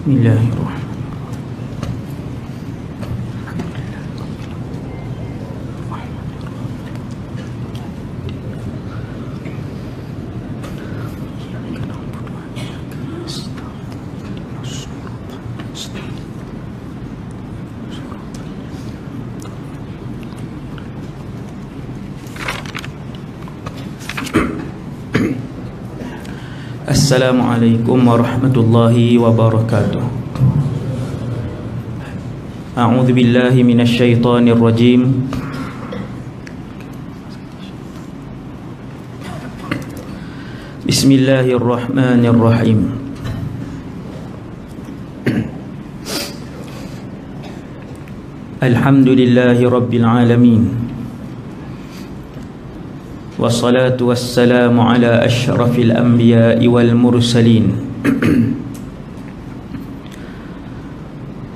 Bismillahirrahmanirrahim. Assalamualaikum warahmatullahi wabarakatuh. A'udzu billahi minasy syaithanir rajim. Bismillahirrahmanirrahim. Alhamdulillahi rabbil alamin والصلاة والسلام على أشرف الأنبياء والمرسلين.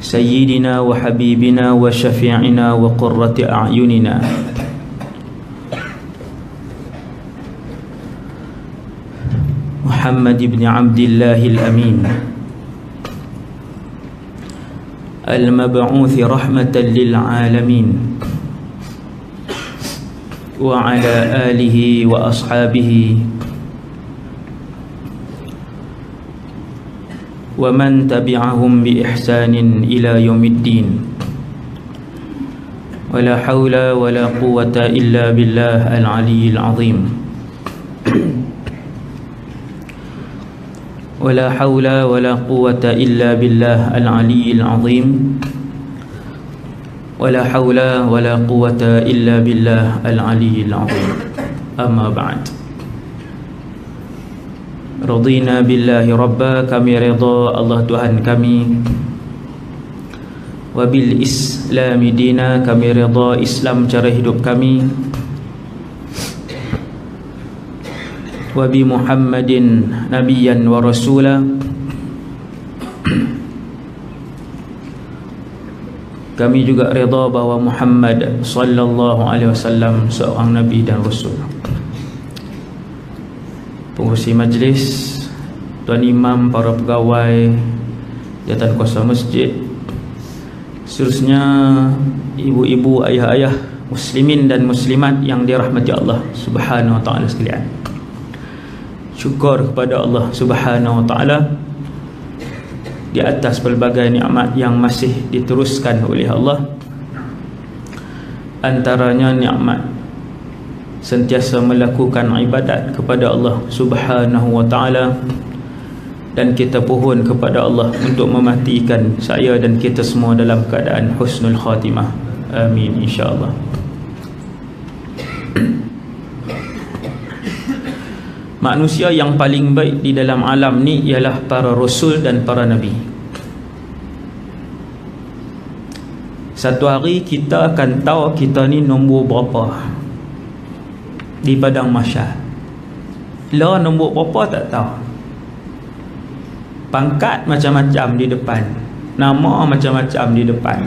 سيدنا وحبيبنا وشفيعنا وقرة أعيننا. محمد بن عبد الله الأمين. المبعوث رحمة للعالمين. وعلى آله وأصحابه. ومن تبعهم بإحسان إلى يوم الدين. ولا حول ولا قوة إلا بالله العلي العظيم. ولا حول ولا قوة إلا بالله العلي العظيم. ولا حول ولا قوة إلا بالله العلي العظيم أما بعد رضينا بالله ربا kami رضا الله Tuhan kami وبالإسلام دينا kami رضا Islam cara hidup kami وبمحمد نبيا ورسولا Kami juga reda bahawa Muhammad sallallahu alaihi wasallam seorang nabi dan rasul. Pengurusi majlis, tuan imam, para pegawai, jatan kuasa masjid, seterusnya ibu-ibu, ayah-ayah, muslimin dan muslimat yang dirahmati Allah Subhanahu wa taala sekalian. Syukur kepada Allah Subhanahu wa taala di atas pelbagai nikmat yang masih diteruskan oleh Allah. Antaranya nikmat sentiasa melakukan ibadat kepada Allah Subhanahu wa taala dan kita pohon kepada Allah untuk mematikan saya dan kita semua dalam keadaan husnul khatimah. Amin insyaallah manusia yang paling baik di dalam alam ni ialah para rasul dan para nabi. Satu hari kita akan tahu kita ni nombor berapa di padang mahsyar lah nombor berapa tak tahu. Pangkat macam-macam di depan. Nama macam-macam di depan.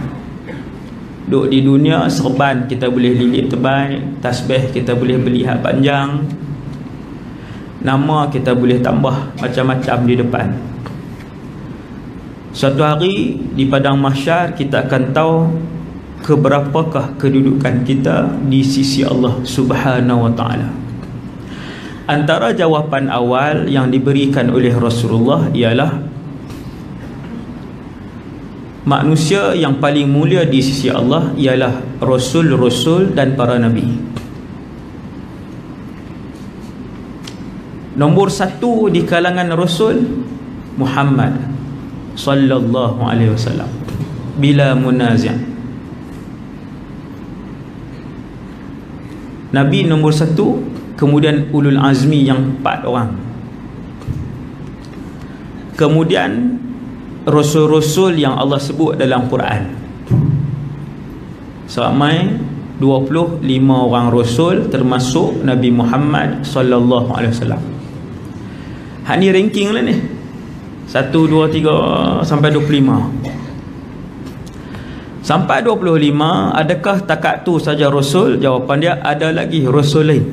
Duduk di dunia serban kita boleh lilit terbaik tasbih kita boleh beli hak panjang nama kita boleh tambah macam-macam di depan. Suatu hari di padang mahsyar kita akan tahu keberapakah kedudukan kita di sisi Allah Subhanahu wa taala. Antara jawapan awal yang diberikan oleh Rasulullah ialah manusia yang paling mulia di sisi Allah ialah rasul-rasul dan para nabi Nombor satu di kalangan Rasul Muhammad Sallallahu alaihi wasallam. Bila munazi' Nabi nombor satu Kemudian ulul azmi yang empat orang. Kemudian Rasul-Rasul yang Allah sebut dalam Quran. Sampai 25 orang Rasul Termasuk Nabi Muhammad Sallallahu alaihi wasallam Hak ni ranking lah ni. 1, 2, 3 sampai 25 Sampai 25 Adakah takat tu saja Rasul? Jawapan dia ada lagi Rasul lain.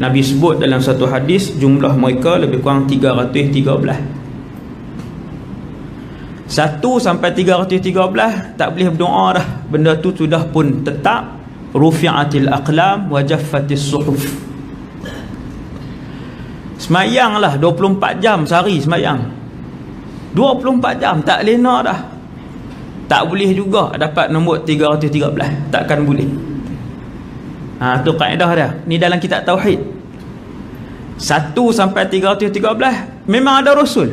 Nabi sebut dalam satu hadis Jumlah mereka lebih kurang 313 1 sampai 313 tak boleh berdoa dah. Benda tu sudah pun tetap. Rufi'atil aqlam wa jaffatis suhuf semayang lah 24 jam sehari semayang. 24 jam tak lena dah. Tak boleh juga dapat nombor 313 takkan boleh. Ha, tu kaedah dia. Ni dalam kitab Tauhid. 1 sampai 313 memang ada Rasul.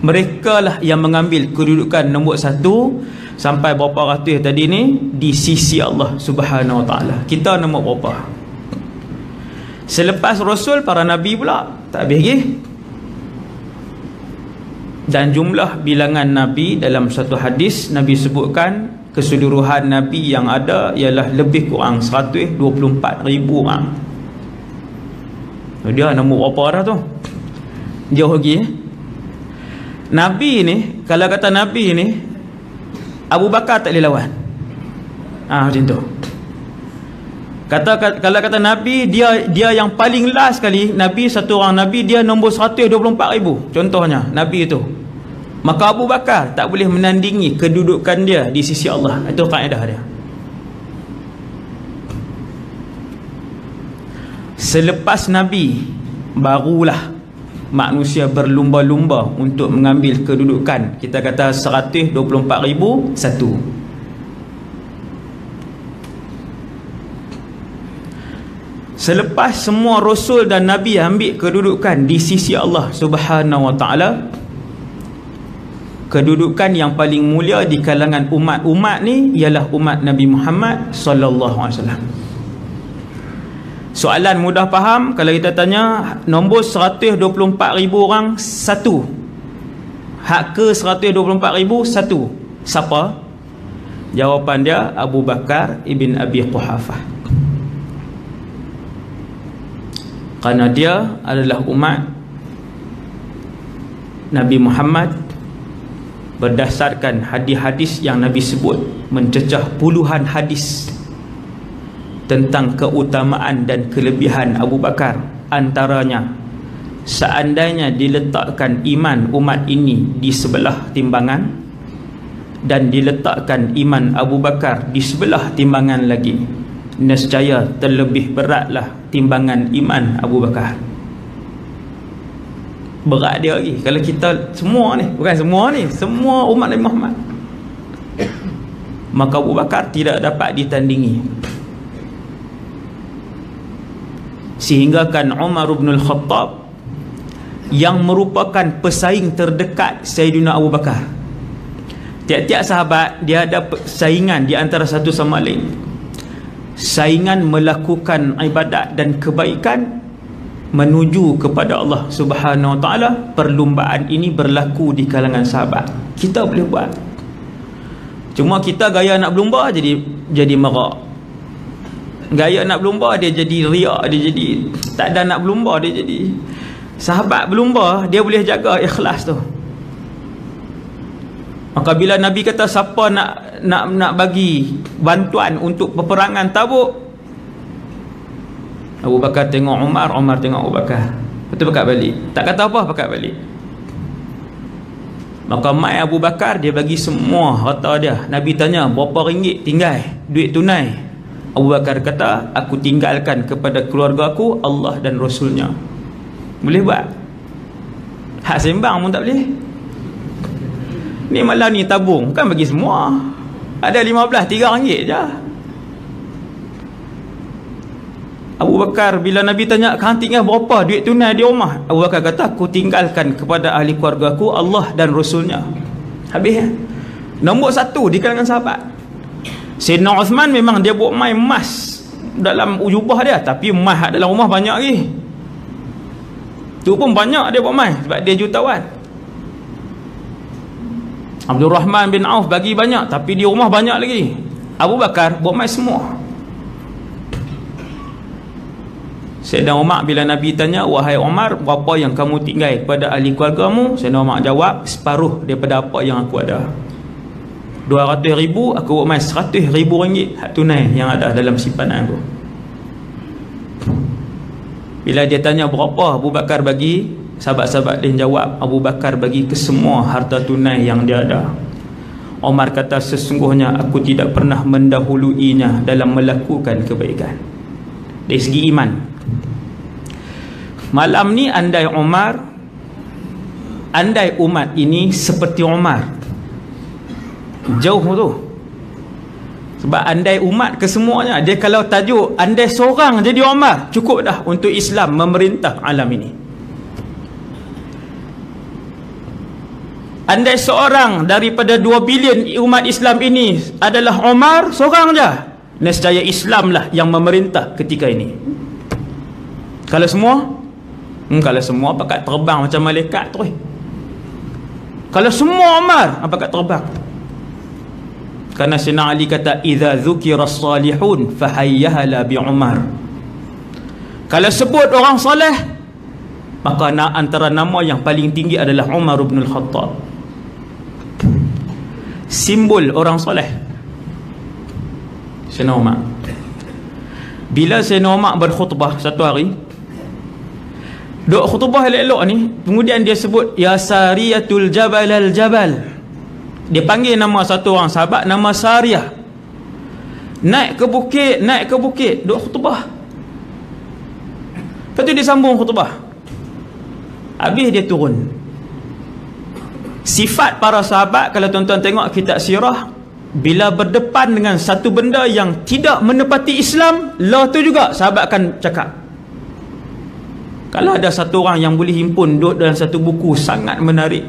Mereka lah yang mengambil kedudukan nombor 1 sampai berapa ratus tadi ni di sisi Allah subhanahu wa ta'ala. Kita nombor berapa selepas Rasul para Nabi pula tak habis lagi. Dan jumlah bilangan Nabi dalam satu hadis Nabi sebutkan keseluruhan Nabi yang ada ialah lebih kurang 124 ribu orang. Dia nombor berapa dah tu? Jauh lagi eh? Nabi ni kalau kata Nabi ni Abu Bakar tak boleh lawan. Ah macam tu kata kalau kata Nabi dia dia yang paling last sekali Nabi satu orang Nabi dia nombor 124 ribu. Contohnya Nabi itu. Maka Abu Bakar tak boleh menandingi kedudukan dia di sisi Allah. Itu kaedah dia. Selepas Nabi barulah manusia berlumba-lumba untuk mengambil kedudukan. Kita kata 124 ribu satu selepas semua Rasul dan Nabi ambil kedudukan di sisi Allah subhanahu wa ta'ala kedudukan yang paling mulia di kalangan umat-umat ni ialah umat Nabi Muhammad sallallahu alaihi wasallam. Soalan mudah faham kalau kita tanya nombor 124 ribu orang satu. Hak ke 124 ribu satu. Siapa? Jawapan dia Abu Bakar ibn Abi Quhafah. Karena dia adalah umat Nabi Muhammad berdasarkan hadis-hadis yang Nabi sebut mencecah puluhan hadis tentang keutamaan dan kelebihan Abu Bakar. Antaranya seandainya diletakkan iman umat ini di sebelah timbangan dan diletakkan iman Abu Bakar di sebelah timbangan lagi nescaya terlebih beratlah timbangan iman Abu Bakar. Berat dia lagi. Kalau kita semua ni bukan semua ni semua umat Nabi Muhammad. Maka Abu Bakar tidak dapat ditandingi. Sehingga kan Umar bin Al-Khattab yang merupakan pesaing terdekat Sayyidina Abu Bakar. Tiap-tiap sahabat dia ada saingan di antara satu sama lain saingan melakukan ibadat dan kebaikan menuju kepada Allah Subhanahu Wa Taala perlumbaan ini berlaku di kalangan sahabat. Kita boleh buat. Cuma kita gaya nak berlumba jadi jadi merak. Gaya nak berlumba dia jadi riak dia jadi tak ada nak berlumba dia jadi sahabat berlumba dia boleh jaga ikhlas tu maka bila Nabi kata siapa nak nak nak bagi bantuan untuk peperangan tabuk? Abu Bakar tengok Umar Umar tengok Abu Bakar. Tu pakat balik. Tak kata apa pakat balik. Maka mai Abu Bakar dia bagi semua harta dia. Nabi tanya berapa ringgit tinggal? Duit tunai? Abu Bakar kata Aku tinggalkan kepada keluarga aku Allah dan Rasulnya. Boleh buat? Hak sembang pun tak boleh Ni malah ni tabung. Kan bagi semua. Ada 15 3 ringgit je. Abu Bakar bila Nabi tanya kau tinggal berapa duit tunai di rumah? Abu Bakar kata aku tinggalkan kepada ahli keluarga aku Allah dan Rasulnya. Habis ya? nombor satu di kalangan sahabat. Sayyidina Uthman memang dia buat main emas dalam ujubah dia tapi emas dalam rumah banyak lagi. Tu pun banyak dia buat main sebab dia jutawan Abdul Rahman bin Auf bagi banyak tapi di rumah banyak lagi. Abu Bakar buat main semua. Sayyidina Umar bila Nabi tanya Wahai Umar Berapa yang kamu tinggal pada ahli keluargamu? Sayyidina Umar jawab Separuh daripada apa yang aku ada. 200 ribu Aku buat main 100 ribu ringgit Hak tunai yang ada dalam simpanan aku. Bila dia tanya berapa Abu Bakar bagi Sahabat-sahabat lain jawab Abu Bakar bagi ke semua harta tunai yang dia ada. Omar kata sesungguhnya aku tidak pernah mendahuluinya dalam melakukan kebaikan. Dari segi iman. Malam ni andai Omar andai umat ini seperti Omar. Jauh tu. Sebab andai umat kesemuanya dia kalau tajuk andai seorang jadi Omar cukup dah untuk Islam memerintah alam ini andai seorang daripada 2 bilion umat Islam ini adalah Omar seorang je nescaya Islam lah yang memerintah ketika ini kalau semua hmm, kalau semua pakat terbang macam malaikat tu eh. kalau semua Omar pakat terbang Karena Sina Ali kata idza dzukira salihun fahayyahala bi Umar. Kalau sebut orang soleh maka antara nama yang paling tinggi adalah Umar bin Al-Khattab. Simbol orang soleh. Sina Umar. Bila Sina Umar berkhutbah satu hari Duk khutbah elok-elok ni Kemudian dia sebut Ya sariyatul jabal al-jabal dia panggil nama satu orang sahabat nama Sariyah. Naik ke bukit naik ke bukit duk khutbah. Lepas tu dia sambung khutbah. Habis dia turun sifat para sahabat kalau tuan-tuan tengok kitab sirah bila berdepan dengan satu benda yang tidak menepati Islam lah tu juga sahabat akan cakap. Kalau ada satu orang yang boleh himpun duduk dalam satu buku sangat menarik.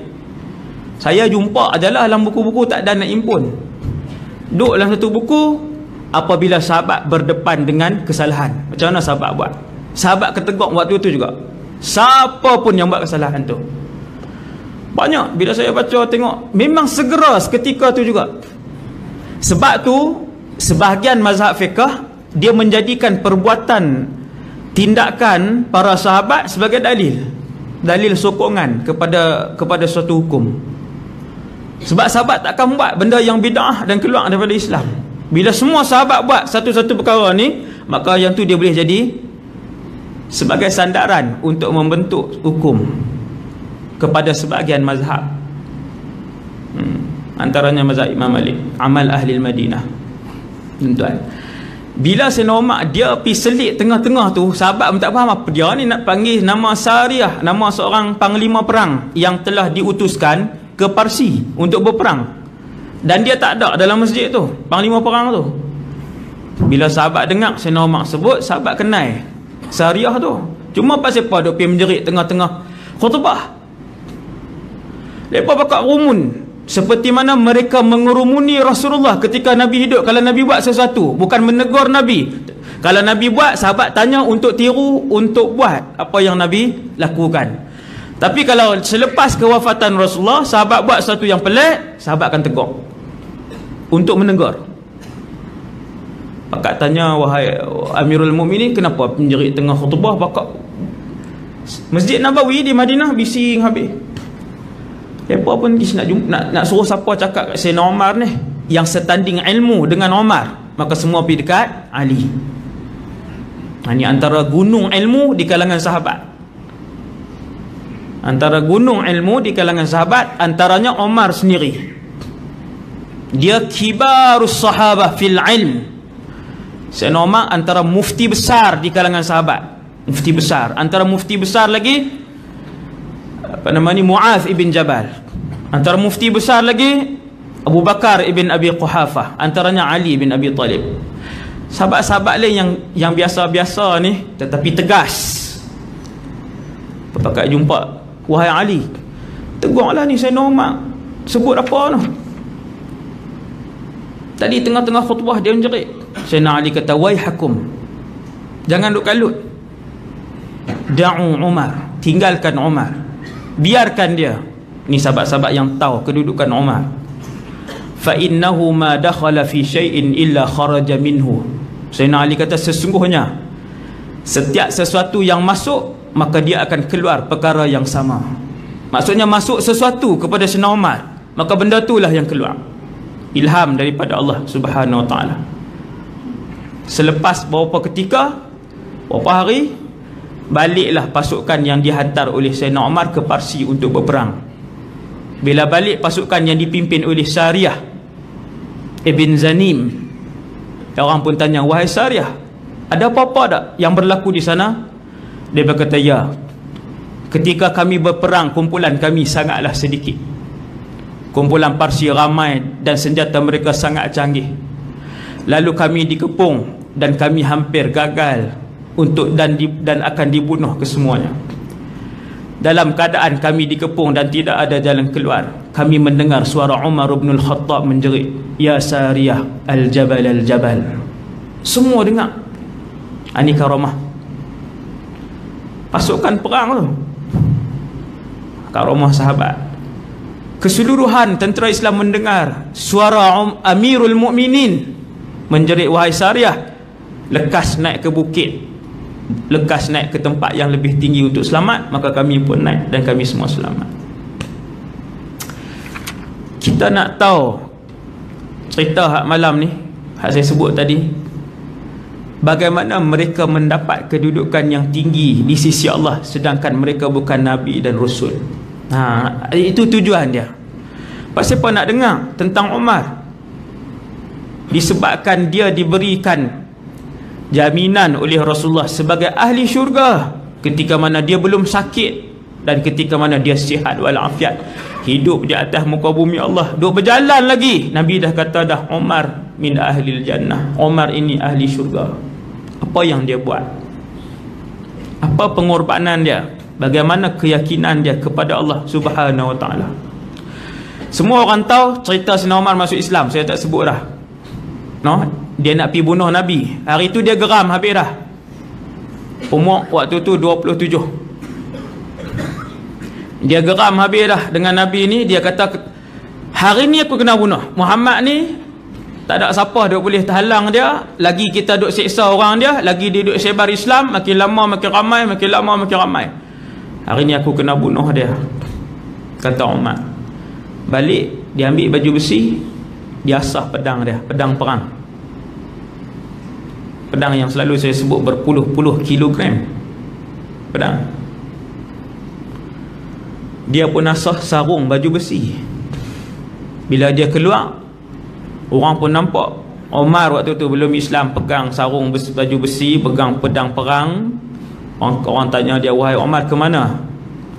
Saya jumpa adalah dalam buku-buku tak ada nak impun duduk dalam satu buku apabila sahabat berdepan dengan kesalahan. Macam mana sahabat buat? Sahabat ketegak waktu itu juga. Siapa pun yang buat kesalahan tu banyak. Bila saya baca tengok memang segera seketika tu juga. Sebab tu sebahagian mazhab fiqah dia menjadikan perbuatan tindakan para sahabat sebagai dalil. Dalil sokongan kepada kepada suatu hukum. Sebab sahabat tak akan buat benda yang bid'ah dan keluar daripada Islam. Bila semua sahabat buat satu-satu perkara ni, maka yang tu dia boleh jadi sebagai sandaran untuk membentuk hukum kepada sebahagian mazhab. Hmm. Antaranya mazhab Imam Malik, amal ahli Madinah. Tuan-tuan. Bila Sayyidina Umar dia pergi selit tengah-tengah tu, sahabat pun tak faham apa dia ni nak panggil nama Sariyah, nama seorang panglima perang yang telah diutuskan ke Parsi untuk berperang dan dia tak ada dalam masjid tu panglima perang tu bila sahabat dengar Sayyidina Umar sebut sahabat kenal Sariyah tu cuma pasal apa duk pergi menjerit tengah-tengah khutbah mereka bakal rumun seperti mana mereka mengerumuni Rasulullah ketika Nabi hidup kalau Nabi buat sesuatu bukan menegur Nabi kalau Nabi buat sahabat tanya untuk tiru untuk buat apa yang Nabi lakukan tapi kalau selepas kewafatan Rasulullah sahabat buat sesuatu yang pelik, sahabat akan tegur. Untuk menegur. Pakak tanya wahai Amirul Mukminin kenapa menjerit tengah khutbah pakak Masjid Nabawi di Madinah bising habis. Depa pun kis nak, nak nak suruh siapa cakap kat Sayyidina Umar ni yang setanding ilmu dengan Umar, maka semua pergi dekat Ali. Ini antara gunung ilmu di kalangan sahabat. Antara gunung ilmu di kalangan sahabat antaranya Umar sendiri. Dia kibarus sahabah fil ilm. Sayyidina Umar antara mufti besar di kalangan sahabat. Mufti besar. Antara mufti besar lagi apa nama ni? Muaz ibn Jabal. Antara mufti besar lagi Abu Bakar ibn Abi Quhafah antaranya Ali ibn Abi Talib. Sahabat-sahabat lain yang yang biasa-biasa ni tetapi tegas. Pakai jumpa Wahai Ali Tegurlah ni saya normal Sebut apa tu Tadi tengah-tengah khutbah dia menjerit. Sayyidina Ali kata Waihakum Jangan duk kalut. Da'u Umar Tinggalkan Umar Biarkan dia. Ni sahabat-sahabat yang tahu kedudukan Umar Fa'innahu ma dakhala fi syai'in illa kharaja minhu. Sayyidina Ali kata sesungguhnya Setiap sesuatu yang masuk maka dia akan keluar perkara yang sama. Maksudnya masuk sesuatu kepada Sayyidina Umar maka benda itulah yang keluar. Ilham daripada Allah subhanahu wa ta'ala. Selepas beberapa ketika beberapa hari baliklah pasukan yang dihantar oleh Sayyidina Umar ke Parsi untuk berperang. Bila balik pasukan yang dipimpin oleh Syariah Ibn Zanim orang pun tanya wahai Syariah ada apa-apa tak yang berlaku di sana? Dia berkata ya ketika kami berperang kumpulan kami sangatlah sedikit. Kumpulan Parsi ramai dan senjata mereka sangat canggih. Lalu kami dikepung dan kami hampir gagal untuk dan di, dan akan dibunuh kesemuanya. Dalam keadaan kami dikepung dan tidak ada jalan keluar kami mendengar suara Umar bin Al-Khattab menjerit ya Sariyah al-jabal al-jabal. Semua dengar. Ini karamah. Pasukan perang tu. Karamah sahabat. Keseluruhan tentera Islam mendengar suara um, Amirul Mukminin menjerit wahai Sariyah lekas naik ke bukit lekas naik ke tempat yang lebih tinggi untuk selamat maka kami pun naik dan kami semua selamat. Kita nak tahu cerita hak malam ni hak saya sebut tadi bagaimana mereka mendapat kedudukan yang tinggi di sisi Allah sedangkan mereka bukan Nabi dan Rasul. Ha, itu tujuan dia. Pasal apa nak dengar tentang Umar disebabkan dia diberikan jaminan oleh Rasulullah sebagai ahli syurga ketika mana dia belum sakit dan ketika mana dia sihat walafiat. Hidup di atas muka bumi Allah. Duk berjalan lagi. Nabi dah kata dah Umar min ahli jannah. Umar ini ahli syurga. Apa yang dia buat? Apa pengorbanan dia? Bagaimana keyakinan dia kepada Allah subhanahu wa ta'ala? Semua orang tahu cerita Sina Umar masuk Islam. Saya tak sebut dah. No? Dia nak pergi bunuh Nabi. Hari tu dia geram habis dah. Umur waktu tu 27 dia geram habis dah dengan Nabi ni. Dia kata hari ni aku kena bunuh. Muhammad ni tak ada siapa dia boleh terhalang dia. Lagi kita duk seksa orang dia lagi dia duk sebar Islam makin lama makin ramai makin lama makin ramai. Hari ni aku kena bunuh dia kata Umar balik dia ambil baju besi dia asah pedang dia pedang perang pedang yang selalu saya sebut berpuluh-puluh kilogram. Pedang. Dia pun asah sarung baju besi. Bila dia keluar orang pun nampak Omar waktu tu belum Islam pegang sarung besi, baju besi pegang pedang perang. Orang, orang tanya dia wahai Omar ke mana?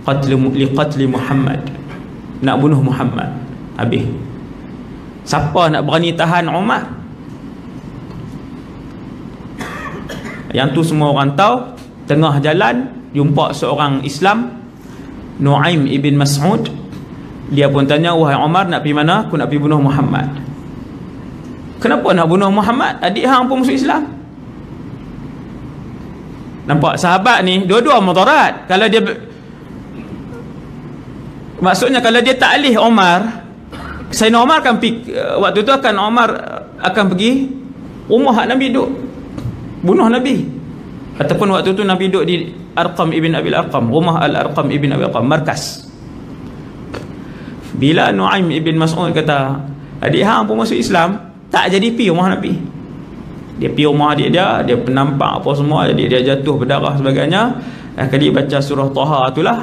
Qatli li qatli Muhammad. Nak bunuh Muhammad. Habis. Siapa nak berani tahan Omar Yang tu semua orang tahu Tengah jalan Jumpa seorang Islam Nu'aim ibn Mas'ud. Dia pun tanya Wahai Umar nak pergi mana? Aku nak pergi bunuh Muhammad. Kenapa nak bunuh Muhammad? Adik hang pun masuk Islam. Nampak sahabat ni Dua-dua motorat Kalau dia Maksudnya kalau dia tak alih Umar Sayyidina Umar akan pergi Waktu tu akan Umar Akan pergi Rumah Nabi duduk bunuh Nabi. Ataupun waktu tu Nabi duduk di Arqam Ibn Abil Arqam rumah Al-Arqam Ibn Abil Arqam markas. Bila Nu'aim Ibn Mas'ud kata adik hang pun masuk Islam tak jadi pi rumah Nabi. Dia pi rumah adik dia dia penampak apa semua jadi dia jatuh berdarah sebagainya. Kali baca surah Taha itulah.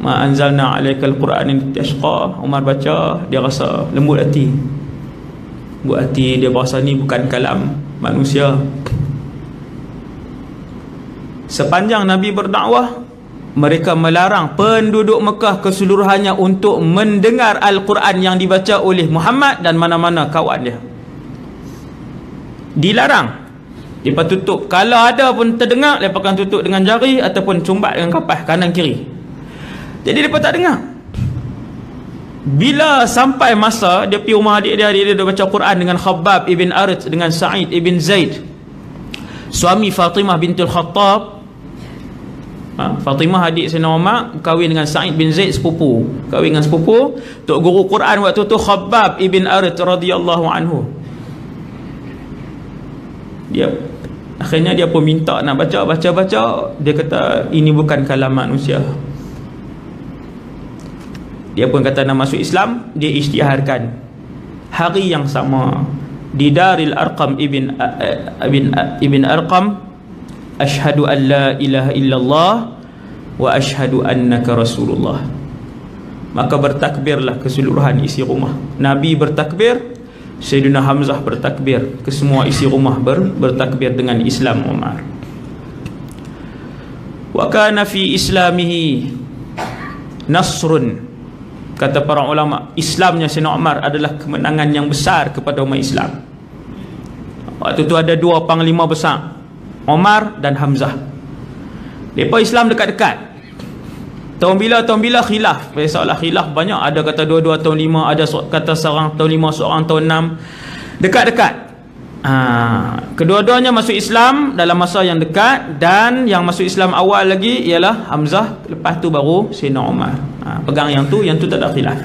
Ma anzalna alaikal quran tashqa Umar baca dia rasa lembut hati. Buat hati dia bahasa ni bukan kalam manusia Sepanjang Nabi berdakwah mereka melarang penduduk Mekah keseluruhannya untuk mendengar Al-Quran yang dibaca oleh Muhammad dan mana-mana kawan dia. Dilarang. Mereka tutup. Kalau ada pun terdengar, mereka akan tutup dengan jari ataupun cumbat dengan kapas kanan kiri. Jadi mereka tak dengar. Bila sampai masa dia pergi rumah adik dia, dia, dia baca Quran dengan Khabbab ibn Arid dengan Sa'id ibn Zaid. Suami Fatimah bintul Khattab ha? Fatimah adik Sayyidina Umar kahwin dengan Sa'id bin Zaid sepupu. Kahwin dengan sepupu Tok guru Quran waktu tu Khabbab ibn Arid radhiyallahu anhu. Dia akhirnya dia pun minta nak baca baca baca. Dia kata ini bukan kalam manusia. Dia pun kata nak masuk Islam dia isytiharkan hari yang sama. Di Daril Arqam ibn ibn ibn Arqam Ashhadu an la ilaha illallah Wa ashhadu annaka rasulullah. Maka bertakbirlah keseluruhan isi rumah. Nabi bertakbir Sayyidina Hamzah bertakbir. Kesemua isi rumah ber, bertakbir dengan Islam Umar Wa kana fi islamihi Nasrun. Kata para ulama Islamnya Sayyidina Umar adalah kemenangan yang besar kepada umat Islam. Waktu tu ada dua panglima besar Omar dan Hamzah. Mereka Islam dekat-dekat. Tahun bila, tahun bila khilaf. Seolah khilaf banyak. Ada kata dua-dua tahun lima. Ada kata seorang tahun lima Seorang tahun enam. Dekat-dekat. Ha, Kedua-duanya masuk Islam Dalam masa yang dekat. Dan yang masuk Islam awal lagi Ialah Hamzah. Lepas tu baru Sayyidina Omar. Ha, Pegang yang tu Yang tu tak ada khilaf.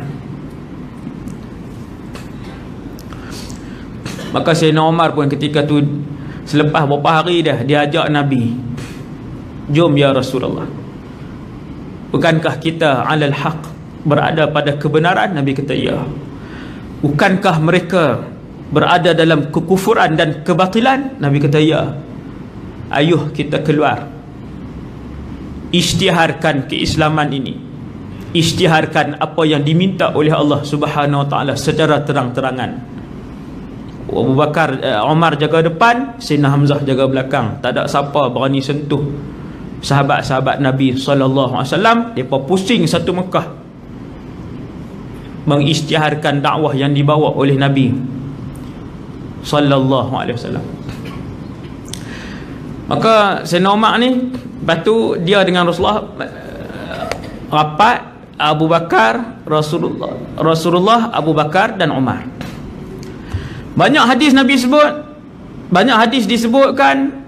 Maka Sayyidina Omar pun ketika tu Selepas beberapa hari dah Dia ajak Nabi Jom ya Rasulullah. Bukankah kita alal haq Berada pada kebenaran? Nabi kata ya. Bukankah mereka Berada dalam kekufuran dan kebatilan? Nabi kata ya. Ayuh kita keluar. Isytiharkan keislaman ini. Isytiharkan apa yang diminta oleh Allah subhanahu wa ta'ala Secara terang-terangan Abu Bakar uh, Omar jaga depan Sayyidina Hamzah jaga belakang. Tak ada siapa berani sentuh sahabat-sahabat Nabi wasallam. Depa pusing satu Mekah. Mengisytiharkan dakwah yang dibawa oleh Nabi wasallam. Maka Sayyidina Umar ni batu dia dengan Rasulullah uh, rapat Abu Bakar Rasulullah Rasulullah Abu Bakar dan Umar banyak hadis Nabi sebut Banyak hadis disebutkan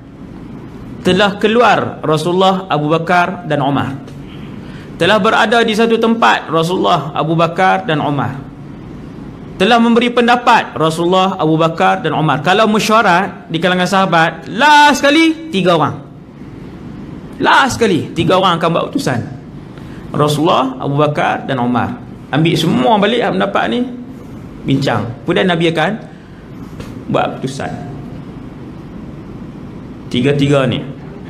Telah keluar Rasulullah Abu Bakar dan Umar Telah berada di satu tempat Rasulullah Abu Bakar dan Umar Telah memberi pendapat Rasulullah Abu Bakar dan Umar Kalau mesyuarat di kalangan sahabat Last sekali Tiga orang. Last sekali Tiga orang akan buat utusan. Rasulullah Abu Bakar dan Umar Ambil semua balik pendapat ni Bincang. Kemudian Nabi akan buat keputusan. Tiga-tiga ni.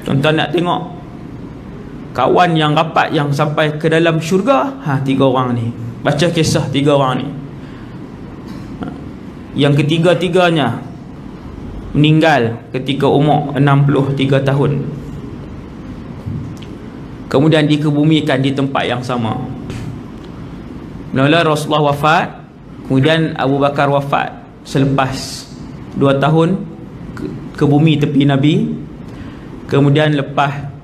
Tuan-tuan nak tengok? Kawan yang rapat yang sampai ke dalam syurga? Ha tiga orang ni. Baca kisah tiga orang ni. Yang ketiga-tiganya meninggal ketika umur 63 tahun. Kemudian dikebumikan di tempat yang sama. Mula-mula Rasulullah wafat kemudian Abu Bakar wafat selepas dua tahun ke, ke bumi tepi Nabi kemudian lepas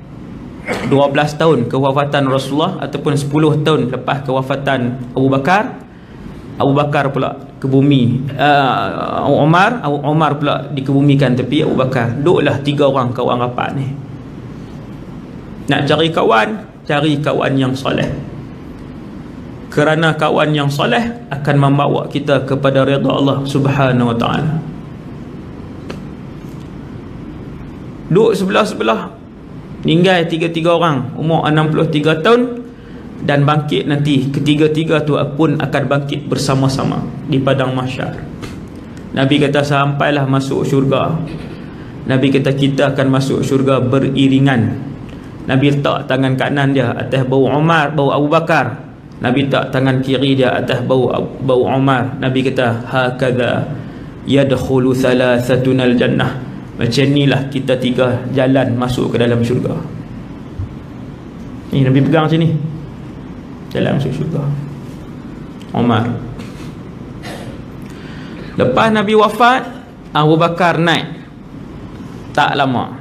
12 tahun kewafatan Rasulullah ataupun 10 tahun lepas kewafatan Abu Bakar Abu Bakar pula ke bumi uh, Umar Umar pula dikebumikan tepi Abu Bakar. Duduklah tiga orang kawan rapat ni. Nak cari kawan cari kawan yang soleh. Kerana kawan yang soleh akan membawa kita kepada redha Allah Subhanahu wa taala duduk sebelah-sebelah. Meninggal tiga-tiga orang. Umur 63 tahun. Dan bangkit nanti. Ketiga-tiga tu pun akan bangkit bersama-sama di padang mahsyar. Nabi kata sampailah masuk syurga. Nabi kata kita akan masuk syurga beriringan. Nabi letak tangan kanan dia atas bau Umar bau Abu Bakar. Nabi letak tangan kiri dia atas bau bau Umar Nabi kata hakadha yadkhulu thalathatunal jannah macam inilah kita tiga jalan masuk ke dalam syurga. Ni Nabi pegang sini. Jalan masuk syurga. Omar. Lepas Nabi wafat Abu Bakar naik. Tak lama.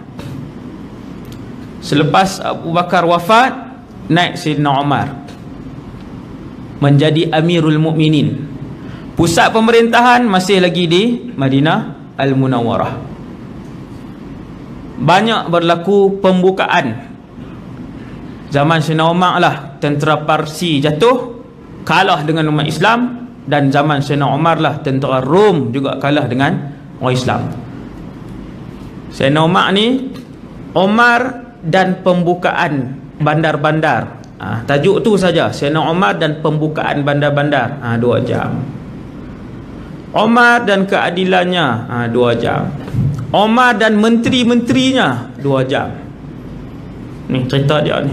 Selepas Abu Bakar wafat Naik Sayyidina Omar. Menjadi Amirul Mukminin. Pusat pemerintahan masih lagi di Madinah Al-Munawwarah banyak berlaku pembukaan. Zaman Sina Umar lah tentera Parsi jatuh kalah dengan umat Islam dan zaman Sina Umar lah tentera Rom juga kalah dengan orang Islam. Sina Umar ni Umar dan pembukaan bandar-bandar. Ha, tajuk tu saja Sina Umar dan pembukaan bandar-bandar. Ha, dua jam. Umar dan keadilannya. Ha, dua jam Omar dan menteri-menterinya. Dua jam. Ni cerita dia ni.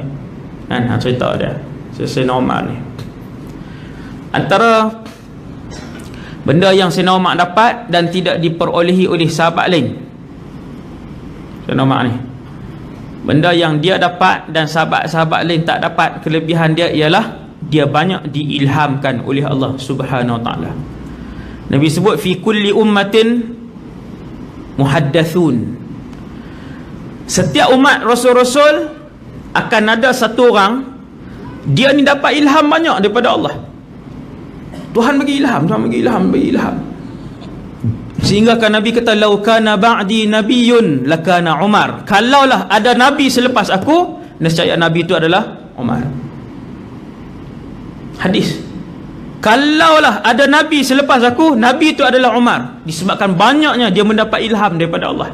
Kan ha, cerita dia. Sayyidina Umar ni. Antara benda yang Sayyidina Umar dapat dan tidak diperolehi oleh sahabat lain. Sayyidina Umar ni. Benda yang dia dapat dan sahabat-sahabat lain tak dapat kelebihan dia ialah dia banyak diilhamkan oleh Allah Subhanahu wa taala. Nabi sebut fi kulli ummatin muhaddathun. Setiap umat rasul-rasul akan ada satu orang dia ni dapat ilham banyak daripada Allah. Tuhan bagi ilham, Tuhan bagi ilham, bagi ilham. Sehingga kan Nabi kata lau kana ba'di nabiyyun lakana Umar. Kalaulah ada nabi selepas aku, nescaya nabi itu adalah Umar hadis kalaulah ada nabi selepas aku nabi itu adalah Umar. Disebabkan banyaknya dia mendapat ilham daripada Allah.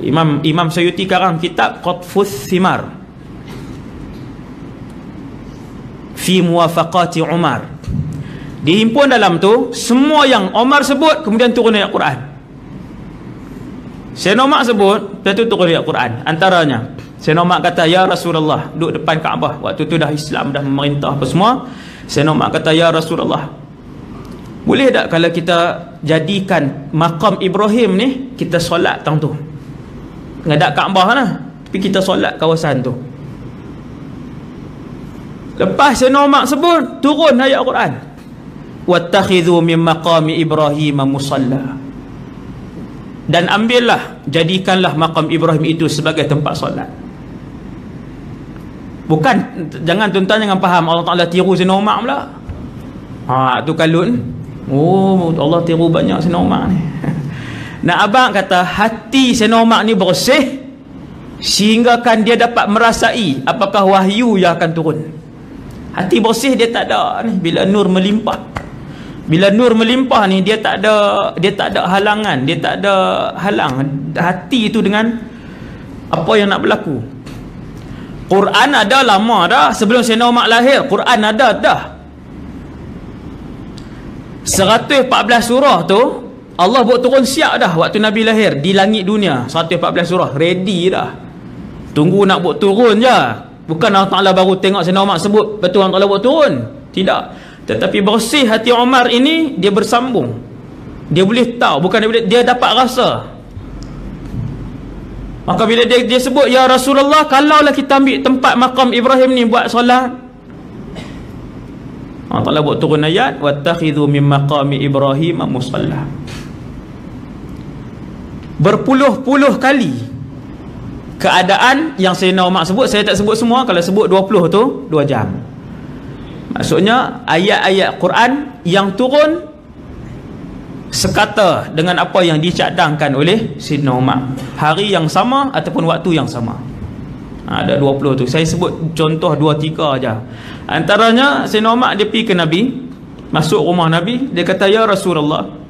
Imam Imam Sayyuti karang kitab Qatfus Thimar fi muwafaqati Umar. Dihimpun dalam tu semua yang Umar sebut kemudian turun ayat Quran. Umar sebut lepas tu turun ayat Quran. Antaranya Umar kata ya Rasulullah duduk depan Kaabah. Waktu tu dah Islam dah memerintah apa semua Sayyidina Umar kata ya Rasulullah boleh tak kalau kita jadikan makam Ibrahim ni kita solat tang tu? Ngadak Kaabah lah tapi kita solat kawasan tu. Lepas Sayyidina Umar sebut turun ayat Quran. Wattakhidhu min maqami Ibrahim musalla. Dan ambillah jadikanlah makam Ibrahim itu sebagai tempat solat Bukan jangan tuan-tuan jangan faham Allah Taala tiru Sayyidina Umar pula. Ha tu kalun. Oh Allah tiru banyak Sayyidina Umar ni. Nah abang kata hati Sayyidina Umar ni bersih sehingga kan dia dapat merasai apakah wahyu yang akan turun. Hati bersih dia tak ada ni bila nur melimpah. Bila nur melimpah ni dia tak ada dia tak ada halangan, dia tak ada halang hati itu dengan apa yang nak berlaku. Quran ada lama dah sebelum Sayyidina Umar lahir Quran ada dah. 114 surah tu Allah buat turun siap dah waktu Nabi lahir di langit dunia. 114 surah ready dah. Tunggu nak buat turun je. Bukan Allah Ta'ala baru tengok Sayyidina Umar sebut betul Allah Ta'ala buat turun? Tidak. Tetapi bersih hati Umar ini dia bersambung. Dia boleh tahu bukan dia boleh dia dapat rasa Maka bila dia, dia sebut Ya Rasulullah Kalaulah kita ambil tempat makam Ibrahim ni Buat solat. Allah Ta'ala buat turun ayat Wattakhidhu min maqami Ibrahim Musalla. Berpuluh-puluh kali Keadaan yang saya nak sebut Saya tak sebut semua Kalau sebut 20 tu 2 jam. Maksudnya Ayat-ayat Quran Yang turun sekata dengan apa yang dicadangkan oleh Sidna Umar. Hari yang sama ataupun waktu yang sama. Ha, ada 20 tu. Saya sebut contoh 2-3 aja. antaranya Sidna Umar dia pergi ke Nabi. Masuk rumah Nabi dia kata ya Rasulullah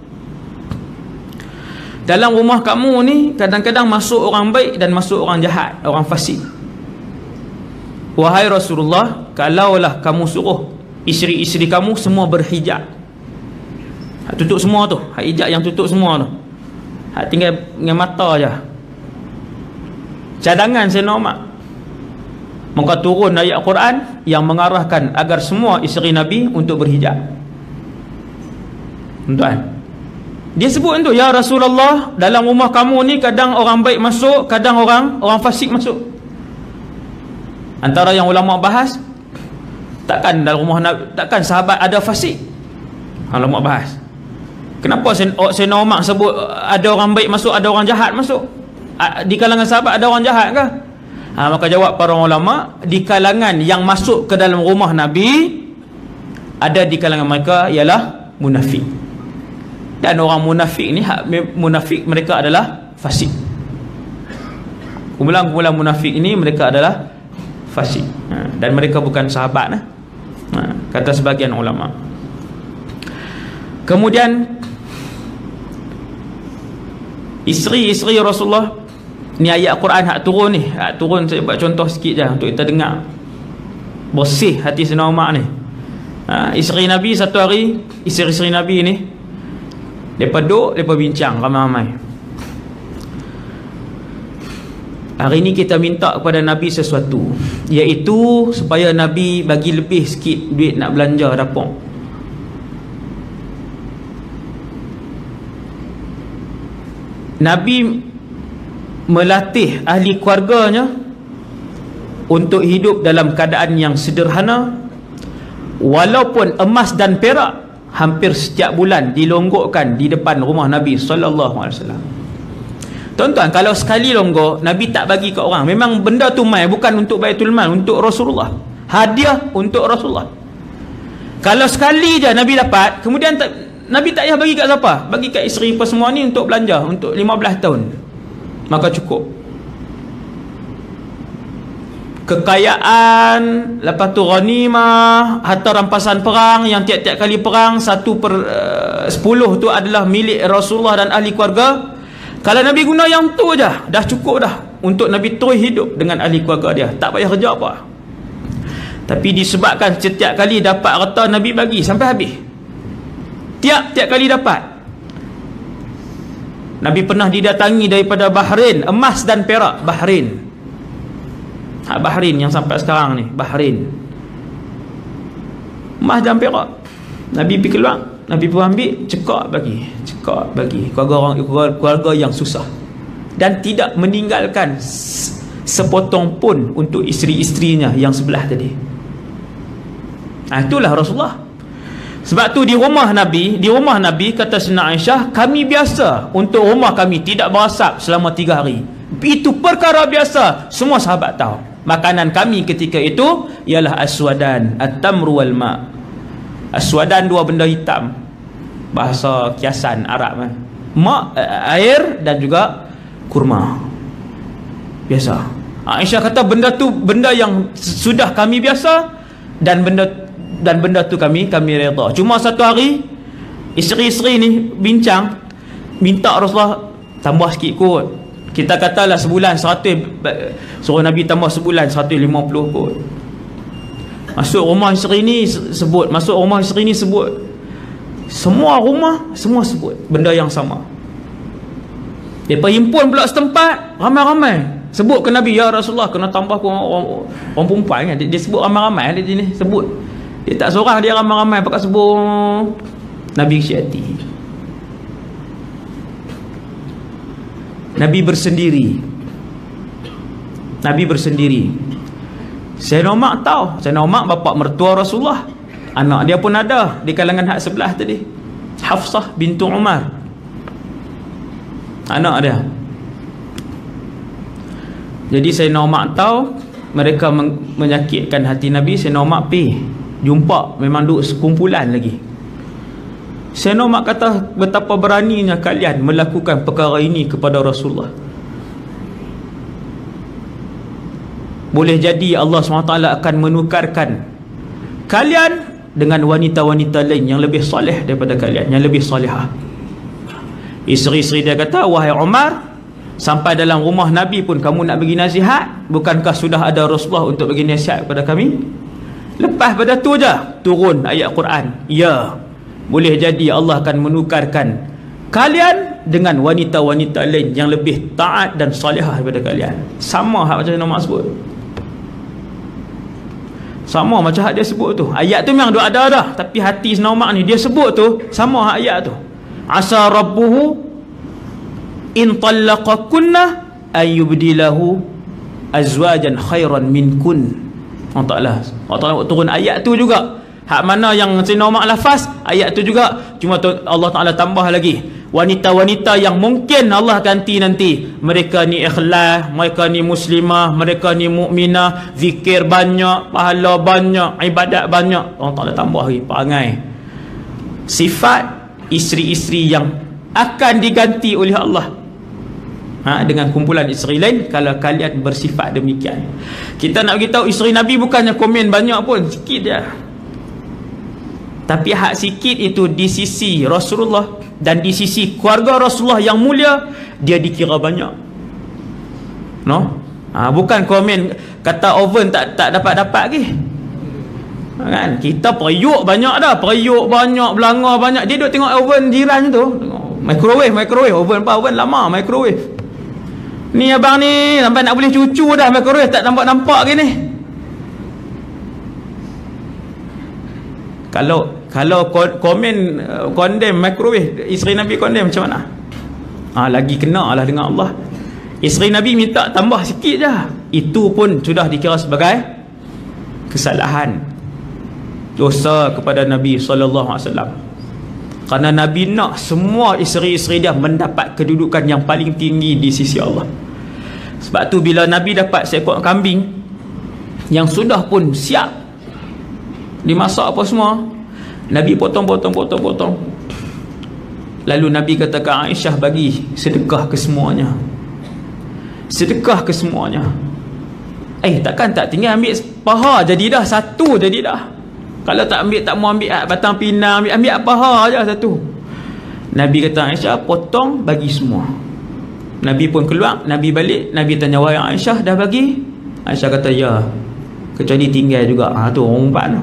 dalam rumah kamu ni kadang-kadang masuk orang baik dan masuk orang jahat orang fasik. Wahai Rasulullah kalaulah kamu suruh isteri-isteri kamu semua berhijab Hak tutup semua tu. Hak hijab yang tutup semua tu. Hak tinggal dengan mata aja. Cadangan saya nak Maka turun ayat Quran yang mengarahkan agar semua isteri Nabi untuk berhijab. Tuan. Dia sebut tu, ya Rasulullah, dalam rumah kamu ni kadang orang baik masuk, kadang orang orang fasik masuk. Antara yang ulama bahas, takkan dalam rumah Nabi, takkan sahabat ada fasik. Ulama bahas. Kenapa Sayyidina Umar sebut ada orang baik masuk, ada orang jahat masuk? Di kalangan sahabat ada orang jahat ke? Ha, maka jawab para ulama, di kalangan yang masuk ke dalam rumah Nabi ada di kalangan mereka ialah munafik. Dan orang munafik ni munafik mereka adalah fasik. Kumpulan-kumpulan munafik ini mereka adalah fasik. Ha, dan mereka bukan sahabat. Ha, kata sebagian ulama. Kemudian Isteri-isteri Rasulullah Ni ayat Quran hak turun ni. Hak turun saya buat contoh sikit je Untuk kita dengar. Bersih hati Sina Umar ni. Ha, Isteri Nabi satu hari Isteri-isteri Nabi ni Mereka duduk, mereka bincang ramai-ramai. Hari ni kita minta kepada Nabi sesuatu Iaitu supaya Nabi bagi lebih sikit duit nak belanja dapur. Nabi melatih ahli keluarganya untuk hidup dalam keadaan yang sederhana walaupun emas dan perak hampir setiap bulan dilonggokkan di depan rumah Nabi sallallahu alaihi wasallam Tuan-tuan, kalau sekali longgok, Nabi tak bagi ke orang. Memang benda tu mai bukan untuk Baitul Mal, untuk Rasulullah. Hadiah untuk Rasulullah. Kalau sekali je Nabi dapat, kemudian tak, Nabi tak payah bagi kat siapa? Bagi kat isteri apa semua ni untuk belanja untuk 15 tahun. Maka cukup. Kekayaan, lepas tu ghanimah, harta rampasan perang yang tiap-tiap kali perang satu per uh, 10 tu adalah milik Rasulullah dan ahli keluarga. Kalau Nabi guna yang tu je, dah cukup dah untuk Nabi terus hidup dengan ahli keluarga dia. Tak payah kerja apa. Tapi disebabkan setiap kali dapat harta Nabi bagi sampai habis. Tiap-tiap kali dapat. Nabi pernah didatangi daripada Bahrain, emas dan perak Bahrain. Hak Bahrain yang sampai sekarang ni, Bahrain. Emas dan perak. Nabi pergi keluar, Nabi pun ambil cekak bagi cekak bagi keluarga orang keluarga yang susah dan tidak meninggalkan sepotong pun untuk isteri-isterinya yang sebelah tadi nah, itulah Rasulullah sebab tu di rumah Nabi di rumah Nabi kata Sina Aisyah kami biasa untuk rumah kami tidak berasap selama tiga hari. Itu perkara biasa. Semua sahabat tahu. Makanan kami ketika itu ialah aswadan at-tamru wal ma' Aswadan dua benda hitam. Bahasa kiasan Arab kan? Mak, eh, air dan juga kurma. Biasa. Aisyah kata benda tu benda yang sudah kami biasa dan benda dan benda tu kami kami reda. Cuma satu hari isteri-isteri ni bincang minta Rasulullah tambah sikit kot. Kita katalah sebulan 100 suruh Nabi tambah sebulan 150 kot. Masuk rumah isteri ni sebut Masuk rumah isteri ni sebut Semua rumah Semua sebut Benda yang sama Dia perhimpun pula setempat Ramai-ramai Sebut ke Nabi Ya Rasulullah Kena tambah pun orang, orang perempuan kan dia, dia sebut ramai-ramai dia, dia, Sebut Dia tak seorang dia ramai-ramai. Pakai sebut Nabi kesiati Nabi bersendiri. Nabi bersendiri. Sayyidina Umar tahu. Sayyidina Umar bapa mertua Rasulullah. Anak dia pun ada Di kalangan hak sebelah tadi. Hafsah bintu Umar. Anak dia. Jadi Sayyidina Umar tahu Mereka menyakitkan hati Nabi. Sayyidina Umar pergi Jumpa Memang duduk sekumpulan lagi. Sayyidina Umar kata Betapa beraninya kalian Melakukan perkara ini kepada Rasulullah. Boleh jadi Allah SWT akan menukarkan kalian dengan wanita-wanita lain yang lebih soleh daripada kalian yang lebih solehah. Isteri-isteri dia kata wahai Umar sampai dalam rumah Nabi pun kamu nak bagi nasihat? Bukankah sudah ada Rasulullah untuk bagi nasihat kepada kami lepas pada tu je turun ayat Quran. Ya boleh jadi Allah akan menukarkan kalian dengan wanita-wanita lain yang lebih taat dan solehah daripada kalian. Sama hak macam nama sebut. Sama macam hak dia sebut tu. Ayat tu memang ada dah tapi hati Senomak ni dia sebut tu sama hak ayat tu. Asa rabbuhu in talaqakunna ayyubdilahu azwajan khairan minkun Allah Ta'ala Allah Ta'ala turun ayat tu juga. Hak mana yang Senomak lafaz ayat tu juga. Cuma tu Allah Ta'ala tambah lagi. Wanita-wanita yang mungkin Allah ganti nanti. Mereka ni ikhlas mereka ni muslimah mereka ni mukminah zikir banyak pahala banyak ibadat banyak. Allah Taala tambah lagi perangai. Sifat isteri-isteri yang akan diganti oleh Allah ha, dengan kumpulan isteri lain kalau kalian bersifat demikian. Kita nak beritahu isteri Nabi bukannya komen banyak pun sikit dia tapi hak sikit itu di sisi Rasulullah dan di sisi keluarga Rasulullah yang mulia dia dikira banyak. No? Ha, bukan komen kata oven tak tak dapat dapat lagi. Kan? Kita periuk banyak dah periuk banyak belanga banyak. Dia duduk tengok oven jiran tu. Microwave microwave. Oven apa oven lama microwave Ni abang ni sampai nak boleh cucu dah microwave tak nampak-nampak gini. Kalau kalau komen condemn microwave isteri Nabi condemn macam mana? Ha, lagi kena lah dengan Allah. Isteri Nabi minta tambah sikit je. Itu pun sudah dikira sebagai kesalahan. Dosa kepada Nabi sallallahu alaihi wasallam. Karena Nabi nak semua isteri-isteri dia mendapat kedudukan yang paling tinggi di sisi Allah. Sebab tu bila Nabi dapat seekor kambing yang sudah pun siap dimasak apa semua, Nabi potong-potong-potong-potong. Lalu Nabi kata ke Aisyah bagi sedekah ke semuanya. Sedekah ke semuanya. Eh takkan tak tinggal ambil paha jadi dah satu jadi dah. Kalau tak ambil tak mau ambil batang pinang ambil ambil paha aja satu. Nabi kata Aisyah potong bagi semua. Nabi pun keluar, Nabi balik, Nabi tanya wahai Aisyah dah bagi? Aisyah kata ya. Kecuali tinggal juga. Ha tu orang umpan tu.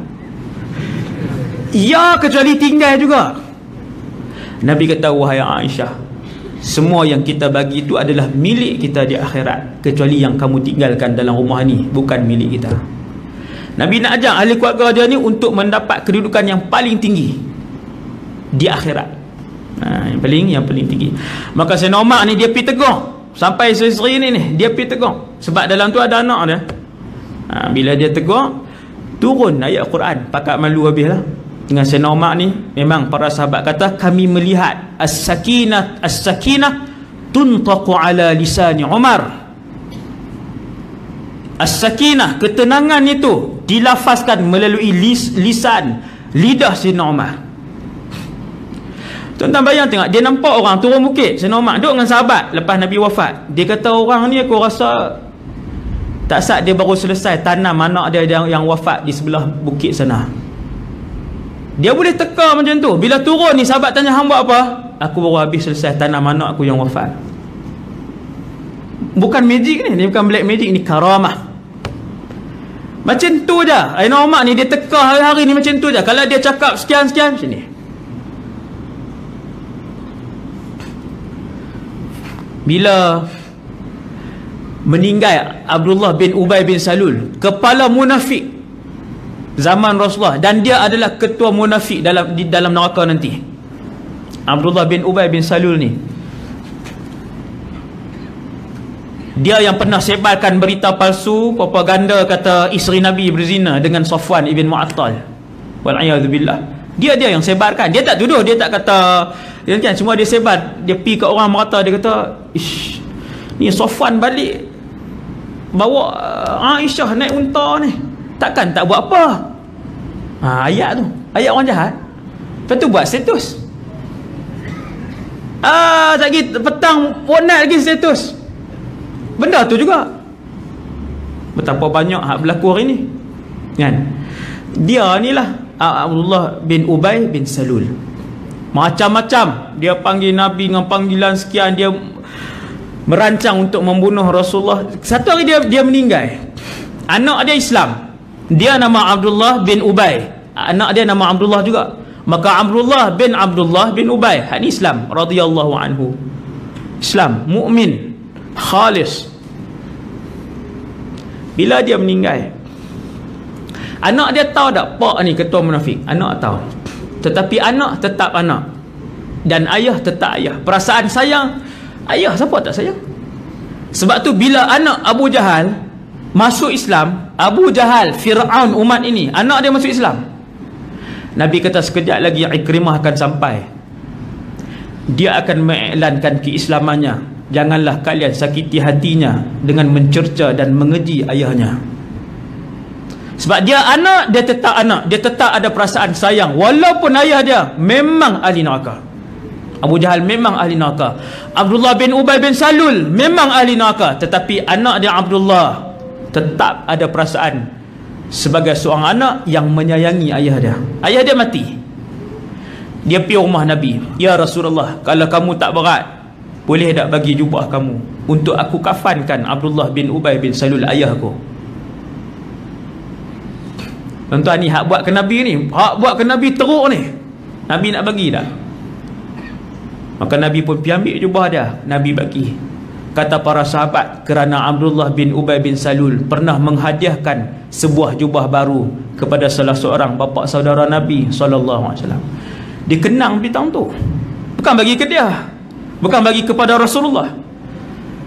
Ya kecuali tinggal juga. Nabi kata wahai Aisyah semua yang kita bagi itu adalah milik kita di akhirat kecuali yang kamu tinggalkan dalam rumah ni bukan milik kita Nabi nak ajak ahli keluarga dia ni untuk mendapat kedudukan yang paling tinggi di akhirat. Ha, yang paling yang paling tinggi. Maka saya normal ni dia pergi tegur. Sampai isteri ni ni dia pergi tegur. Sebab dalam tu ada anak dia. Ha, bila dia tegur turun ayat Quran. Pakat malu habis lah dengan senomak ni memang para sahabat kata kami melihat as-sakinah as-sakinah tuntaqu ala lisan Umar as-sakinah ketenangan itu dilafazkan melalui lis, lisan lidah Sayyidina Umar Tuan-tuan bayang tengok dia nampak orang turun bukit Sayyidina Umar duduk dengan sahabat lepas Nabi wafat dia kata orang ni aku rasa tak saat dia baru selesai tanam anak dia yang, yang wafat di sebelah bukit sana dia boleh teka macam tu. Bila turun ni sahabat tanya hamba apa? Aku baru habis selesai tanam anak aku yang wafat. Bukan magic ni. Ni bukan black magic. Ni karamah. Macam tu je. Aina Umar ni dia teka hari-hari ni macam tu je. Kalau dia cakap sekian-sekian macam ni. Bila meninggal Abdullah bin Ubay bin Salul. Kepala munafik zaman Rasulullah dan dia adalah ketua munafik dalam di dalam neraka nanti Abdullah bin Ubay bin Salul ni dia yang pernah sebarkan berita palsu propaganda kata isteri Nabi berzina dengan Safwan ibn Mu'attal. Wal'ayadzubillah dia dia yang sebarkan. Dia tak tuduh dia tak kata dia kan semua dia sebar. Dia pi ke orang merata dia kata ish ni Safwan balik bawa uh, Aisyah naik unta ni. Takkan tak buat apa? Ha, ayat tu. Ayat orang jahat. Lepas tu buat status. Ah, lagi petang wonat lagi status benda tu juga. Betapa banyak hak berlaku hari ni. Kan? Dia ni lah Abdullah bin Ubay bin Salul. Macam-macam. Dia panggil Nabi dengan panggilan sekian dia merancang untuk membunuh Rasulullah. Satu hari dia dia meninggal. Anak dia Islam. Dia nama Abdullah bin Ubay. Anak dia nama Abdullah juga. Maka Abdullah bin Abdullah bin Ubay hak Islam radhiyallahu anhu. Islam mukmin khalis. Bila dia meninggal anak dia tahu tak pak ni ketua munafik? Anak tahu. Tetapi anak tetap anak. Dan ayah tetap ayah. Perasaan sayang ayah siapa tak sayang sebab tu bila anak Abu Jahal masuk Islam Abu Jahal Fir'aun umat ini anak dia masuk Islam. Nabi kata sekejap lagi Ikrimah akan sampai. Dia akan mengiklankan keislamannya janganlah kalian sakiti hatinya dengan mencerca dan mengeji ayahnya. Sebab dia anak dia tetap anak. Dia tetap ada perasaan sayang. Walaupun ayah dia memang ahli neraka. Abu Jahal memang ahli neraka. Abdullah bin Ubay bin Salul memang ahli neraka. Tetapi anak dia Abdullah tetap ada perasaan sebagai seorang anak yang menyayangi ayah dia. Ayah dia mati. Dia pergi rumah Nabi. Ya Rasulullah kalau kamu tak berat boleh tak bagi jubah kamu untuk aku kafankan Abdullah bin Ubay bin Salul ayah aku? Tuan-tuan ni hak buat ke Nabi ni? Hak buat ke Nabi teruk ni? Nabi nak bagi tak? Maka Nabi pun pergi ambil jubah dia. Nabi bagi. Kata para sahabat kerana Abdullah bin Ubay bin Salul pernah menghadiahkan sebuah jubah baru kepada salah seorang bapa saudara Nabi wasallam. Dikenang bintang tu. Bukan bagi ke dia bukan bagi kepada Rasulullah.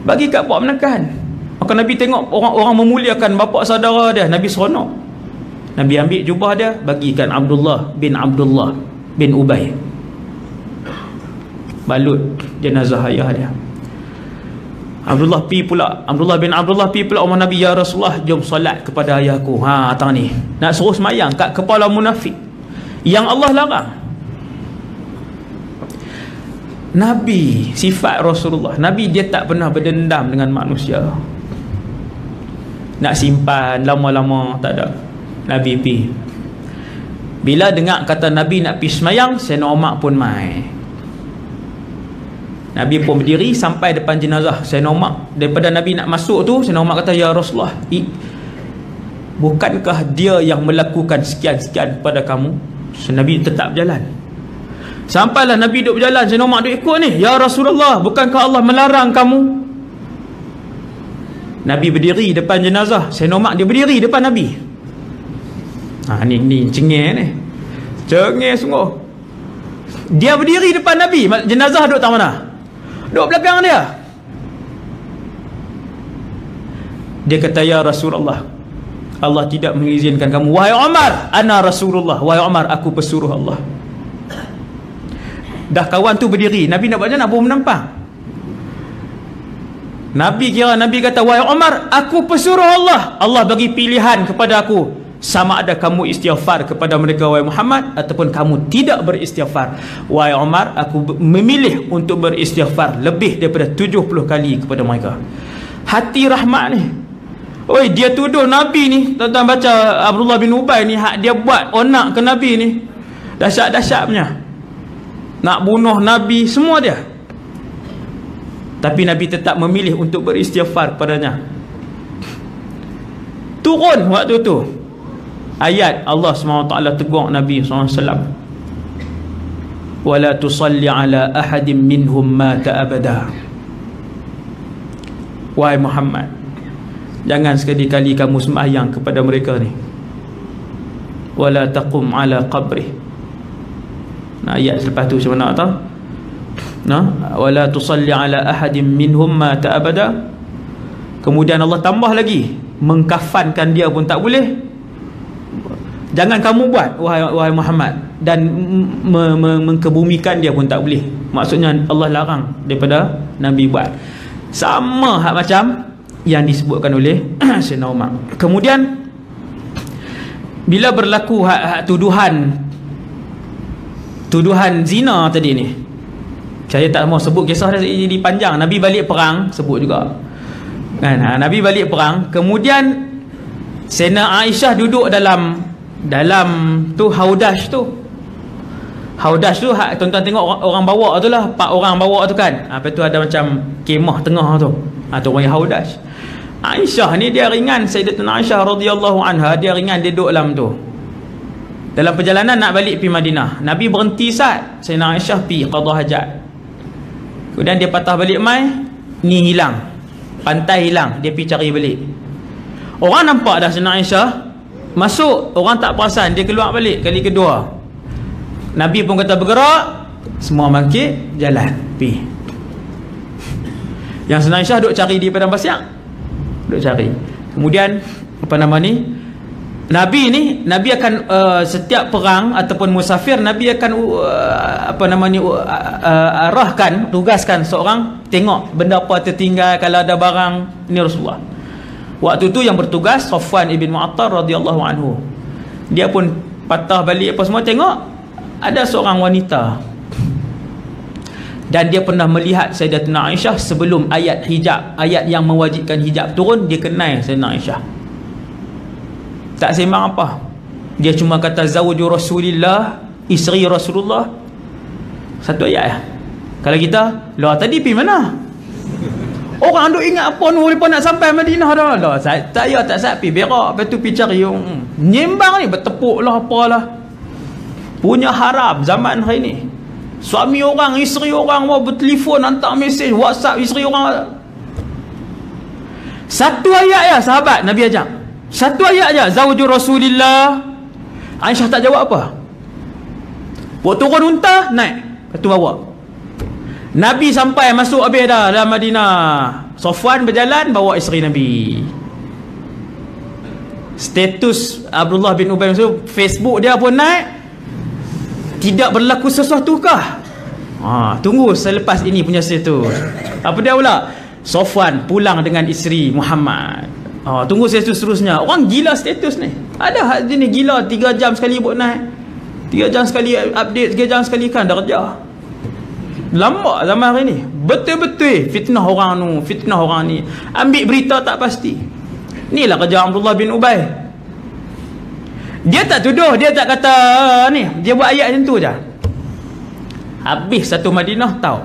Bagi kat buat menekan maka Nabi tengok orang-orang memuliakan bapa saudara dia Nabi seronok. Nabi ambil jubah dia bagikan Abdullah bin Abdullah bin Ubay. Balut jenazah ayah dia. Abdullah pi pula Abdullah bin Abdullah pi pula Umar Nabi Ya Rasulullah jom solat kepada ayahku. Ha atang ni. Nak suruh semayang kat kepala munafik. Yang Allah larang Nabi sifat Rasulullah. Nabi dia tak pernah berdendam dengan manusia. Nak simpan lama-lama tak ada. Nabi pi. Bila dengar kata Nabi nak pi semayang Sayyidina Umar pun mai. Nabi pun berdiri sampai depan jenazah. Sayyidina Umar daripada Nabi nak masuk tu Sayyidina Umar kata Ya Rasulullah bukankah dia yang melakukan sekian-sekian kepada kamu? Nabi tetap berjalan sampailah Nabi duduk berjalan Sayyidina Umar duduk ikut ni. Ya Rasulullah bukankah Allah melarang kamu? Nabi berdiri depan jenazah. Sayyidina Umar dia berdiri depan Nabi. Ha, ni, ni cengih ni. Cengih sungguh. Dia berdiri depan Nabi. Jenazah duduk tak mana? Duduk belakang dia. Dia kata Ya Rasulullah Allah tidak mengizinkan kamu. Wahai Umar Ana Rasulullah. Wahai Umar Aku pesuruh Allah Dah kawan tu berdiri. Nabi nak buat macam nak pun menampang Nabi kira Nabi kata Wahai Umar Aku pesuruh Allah. Allah bagi pilihan kepada aku. Sama ada kamu istighfar kepada mereka wahai Muhammad ataupun kamu tidak beristighfar. Wahai Umar aku memilih untuk beristighfar lebih daripada 70 kali kepada mereka. Hati rahmat ni. Oi dia tuduh nabi ni. Tuan baca Abdullah bin Ubay ni hak dia buat onak ke nabi ni. Dahsyat-dahsyat punya nak bunuh nabi semua dia. Tapi nabi tetap memilih untuk beristighfar kepadanya turun waktu tu. Ayat Allah SWT tegur Nabi SAW wala tusalli ala ahadin minhum mata abada. Wahai Muhammad jangan sekali-kali kamu sembahyang kepada mereka ni. Wala taqum ala qabri nah, ayat selepas tu macam mana tau nah wala tusalli ala ahadin minhum mata abada kemudian Allah tambah lagi mengkafankan dia pun tak boleh Jangan kamu buat wahai, wahai Muhammad dan me, me, mengkebumikan dia pun tak boleh. Maksudnya Allah larang daripada Nabi buat. Sama hak macam yang disebutkan oleh Sayyidina Umar. Kemudian bila berlaku hak, hak tuduhan tuduhan zina tadi ni. Saya tak mau sebut kisah dia jadi panjang. Nabi balik perang sebut juga. Kan? Ha, Nabi balik perang, kemudian Sayyidina Aisyah duduk dalam dalam tu haudash tu haudash tu ha, tuan-tuan tengok orang, orang bawa tu lah empat orang bawa tu kan apa tu ada macam kemah tengah tu ha, tu orang haudash Aisyah ni dia ringan Sayyidatuna Aisyah radhiyallahu anha dia ringan dia duduk dalam tu dalam perjalanan nak balik pergi Madinah Nabi berhenti saat Sayyidina Aisyah pergi qadha hajat. Kemudian dia patah balik mai ni hilang. Pantai hilang dia pergi cari balik. Orang nampak dah Sayyidina Aisyah Masuk Orang tak perasan Dia keluar balik Kali kedua. Nabi pun kata bergerak Semua bangkit Jalan Pi Yang senang Syah duk cari di padang pasir. Duk cari. Kemudian Apa nama ni Nabi ni Nabi akan uh, Setiap perang Ataupun musafir Nabi akan uh, Apa nama ni uh, uh, Arahkan Tugaskan seorang Tengok benda apa tertinggal Kalau ada barang Ini Rasulullah Waktu tu yang bertugas Safwan ibn Mu'attar radhiyallahu anhu. Dia pun patah balik apa semua tengok ada seorang wanita dan dia pernah melihat Sayyidatina Aisyah sebelum ayat hijab, ayat yang mewajibkan hijab turun, dia kenal Sayyidatina Aisyah. Tak sembang apa. Dia cuma kata zawju Rasulillah, isteri Rasulullah. Satu ayat ya. Kalau kita, lah tadi pergi mana? Orang duk ingat apa nu lepas nak sampai Madinah dah. Dah saya tak ya tak sapi berak lepas tu pi cari yang hmm. nyembang ni bertepuk lah apalah. Punya haram zaman hari ni. Suami orang, isteri orang mau bertelefon hantar mesej WhatsApp isteri orang Satu ayat ya sahabat Nabi ajak. Satu ayat aja zawju Rasulillah. Aisyah tak jawab apa. Buat turun unta naik. Lepas bawa. Nabi sampai masuk habis dah dalam Madinah. Sofwan berjalan bawa isteri Nabi. Status Abdullah bin Ubay masuk Facebook dia pun naik. Tidak berlaku sesuatu kah? Ha, tunggu selepas ini punya status. Apa dia pula? Sofwan pulang dengan isteri Muhammad. Ha, tunggu status seterusnya. Orang gila status ni. Ada hak jenis gila 3 jam sekali buat naik. 3 jam sekali update, 3 jam sekali kan dah kerja. Lama zaman hari ni. Betul-betul fitnah orang tu, fitnah orang ni. Ambil berita tak pasti. Inilah kerja Abdullah bin Ubay. Dia tak tuduh, dia tak kata ni. Dia buat ayat macam tu je. Habis satu Madinah tahu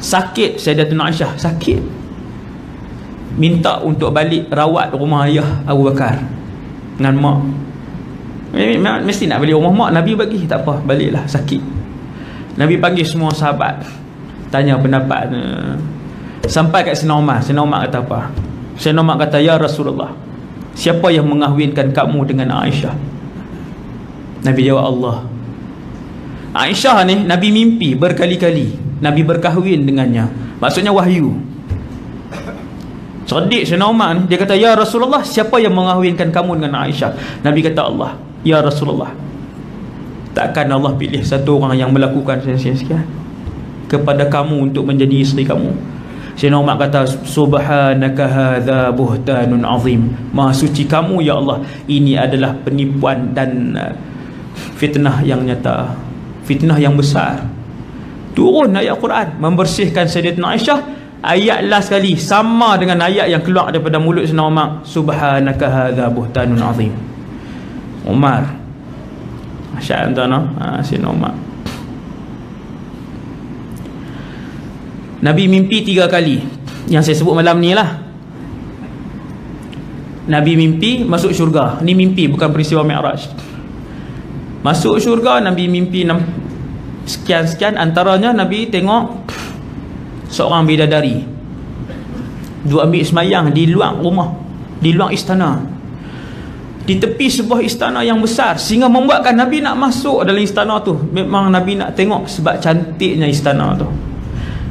sakit Sayyidatuna Aisyah sakit minta untuk balik rawat rumah ayah Abu Bakar dengan mak. Mesti nak balik rumah mak Nabi bagi. Tak apa baliklah sakit. Nabi panggil semua sahabat tanya pendapat sampai kat Sina Umar Sina Umar kata apa? Sina Umar kata Ya Rasulullah siapa yang mengahwinkan kamu dengan Aisyah? Nabi jawab Allah. Aisyah ni Nabi mimpi berkali-kali. Nabi berkahwin dengannya. Maksudnya wahyu cerdik Sayyidina Umar ni dia kata ya Rasulullah siapa yang mengahwinkan kamu dengan Aisyah? Nabi kata Allah. Ya Rasulullah takkan Allah pilih satu orang yang melakukan sekian-sekian kepada kamu untuk menjadi isteri kamu? Sayyidina Umar kata subhanaka hadza buhtanun azim. Maha suci kamu ya Allah. Ini adalah penipuan dan uh, fitnah yang nyata fitnah yang besar. Turun ayat Quran membersihkan Sayyidatina Aisyah ayat last sekali sama dengan ayat yang keluar daripada mulut Sayyidina Umar. Subhanaka hadza buhtanun azim. Umar. Asyad tuan ha, Sayyidina Umar. Nabi mimpi tiga kali. Yang saya sebut malam ni lah. Nabi mimpi masuk syurga. Ni mimpi bukan peristiwa Mi'raj. Masuk syurga Nabi mimpi sekian-sekian. Antaranya Nabi tengok seorang bidadari. Dua ambil semayang di luar rumah. Di luar istana. Di tepi sebuah istana yang besar. Sehingga membuatkan Nabi nak masuk dalam istana tu. Memang Nabi nak tengok sebab cantiknya istana tu.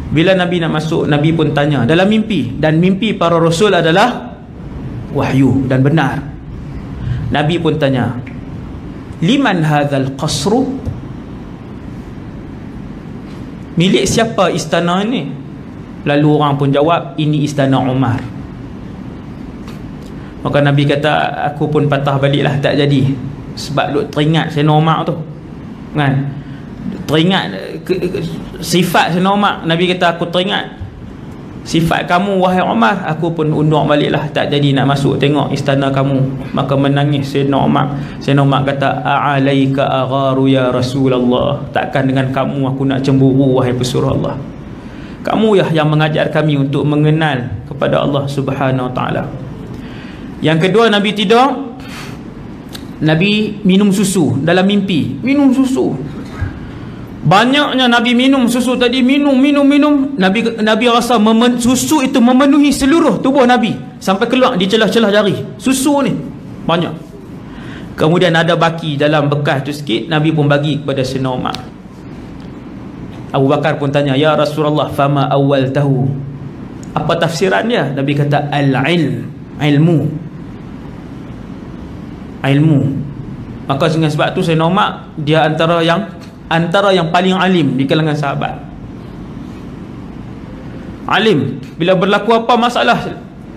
Bila Nabi nak masuk Nabi pun tanya dalam mimpi? Dan mimpi para rasul adalah wahyu dan benar. Nabi pun tanya liman hadzal qasru? Milik siapa istana ni lalu orang pun jawab ini istana Umar maka Nabi kata aku pun patah baliklah tak jadi. Sebab lu teringat Sayyidina Umar tu. Kan? Teringat sifat Sayyidina Umar Nabi kata aku teringat sifat kamu wahai Umar aku pun undur baliklah tak jadi nak masuk tengok istana kamu. Maka menangis Sayyidina Umar Sayyidina Umar kata a'alaika agharu ya Rasulullah takkan dengan kamu aku nak cemburu wahai pesuruh Allah kamu ya yang mengajar kami untuk mengenal kepada Allah subhanahu wa ta'ala. Yang kedua Nabi tidur. Nabi minum susu dalam mimpi. Minum susu. Banyaknya Nabi minum susu tadi minum minum minum. Nabi Nabi rasa memen, susu itu memenuhi seluruh tubuh Nabi. Sampai keluar di celah-celah jari. Susu ni. Banyak. Kemudian ada baki dalam bekas tu sikit Nabi pun bagi kepada Sayyidina Umar. Abu Bakar pun tanya, "Ya Rasulullah, fama awal tahu?" Apa tafsiran dia? Nabi kata al-ilm, ilmu. Ilmu. Maka dengan sebab tu Sayyidina Umar dia antara yang antara yang paling alim di kalangan sahabat alim bila berlaku apa masalah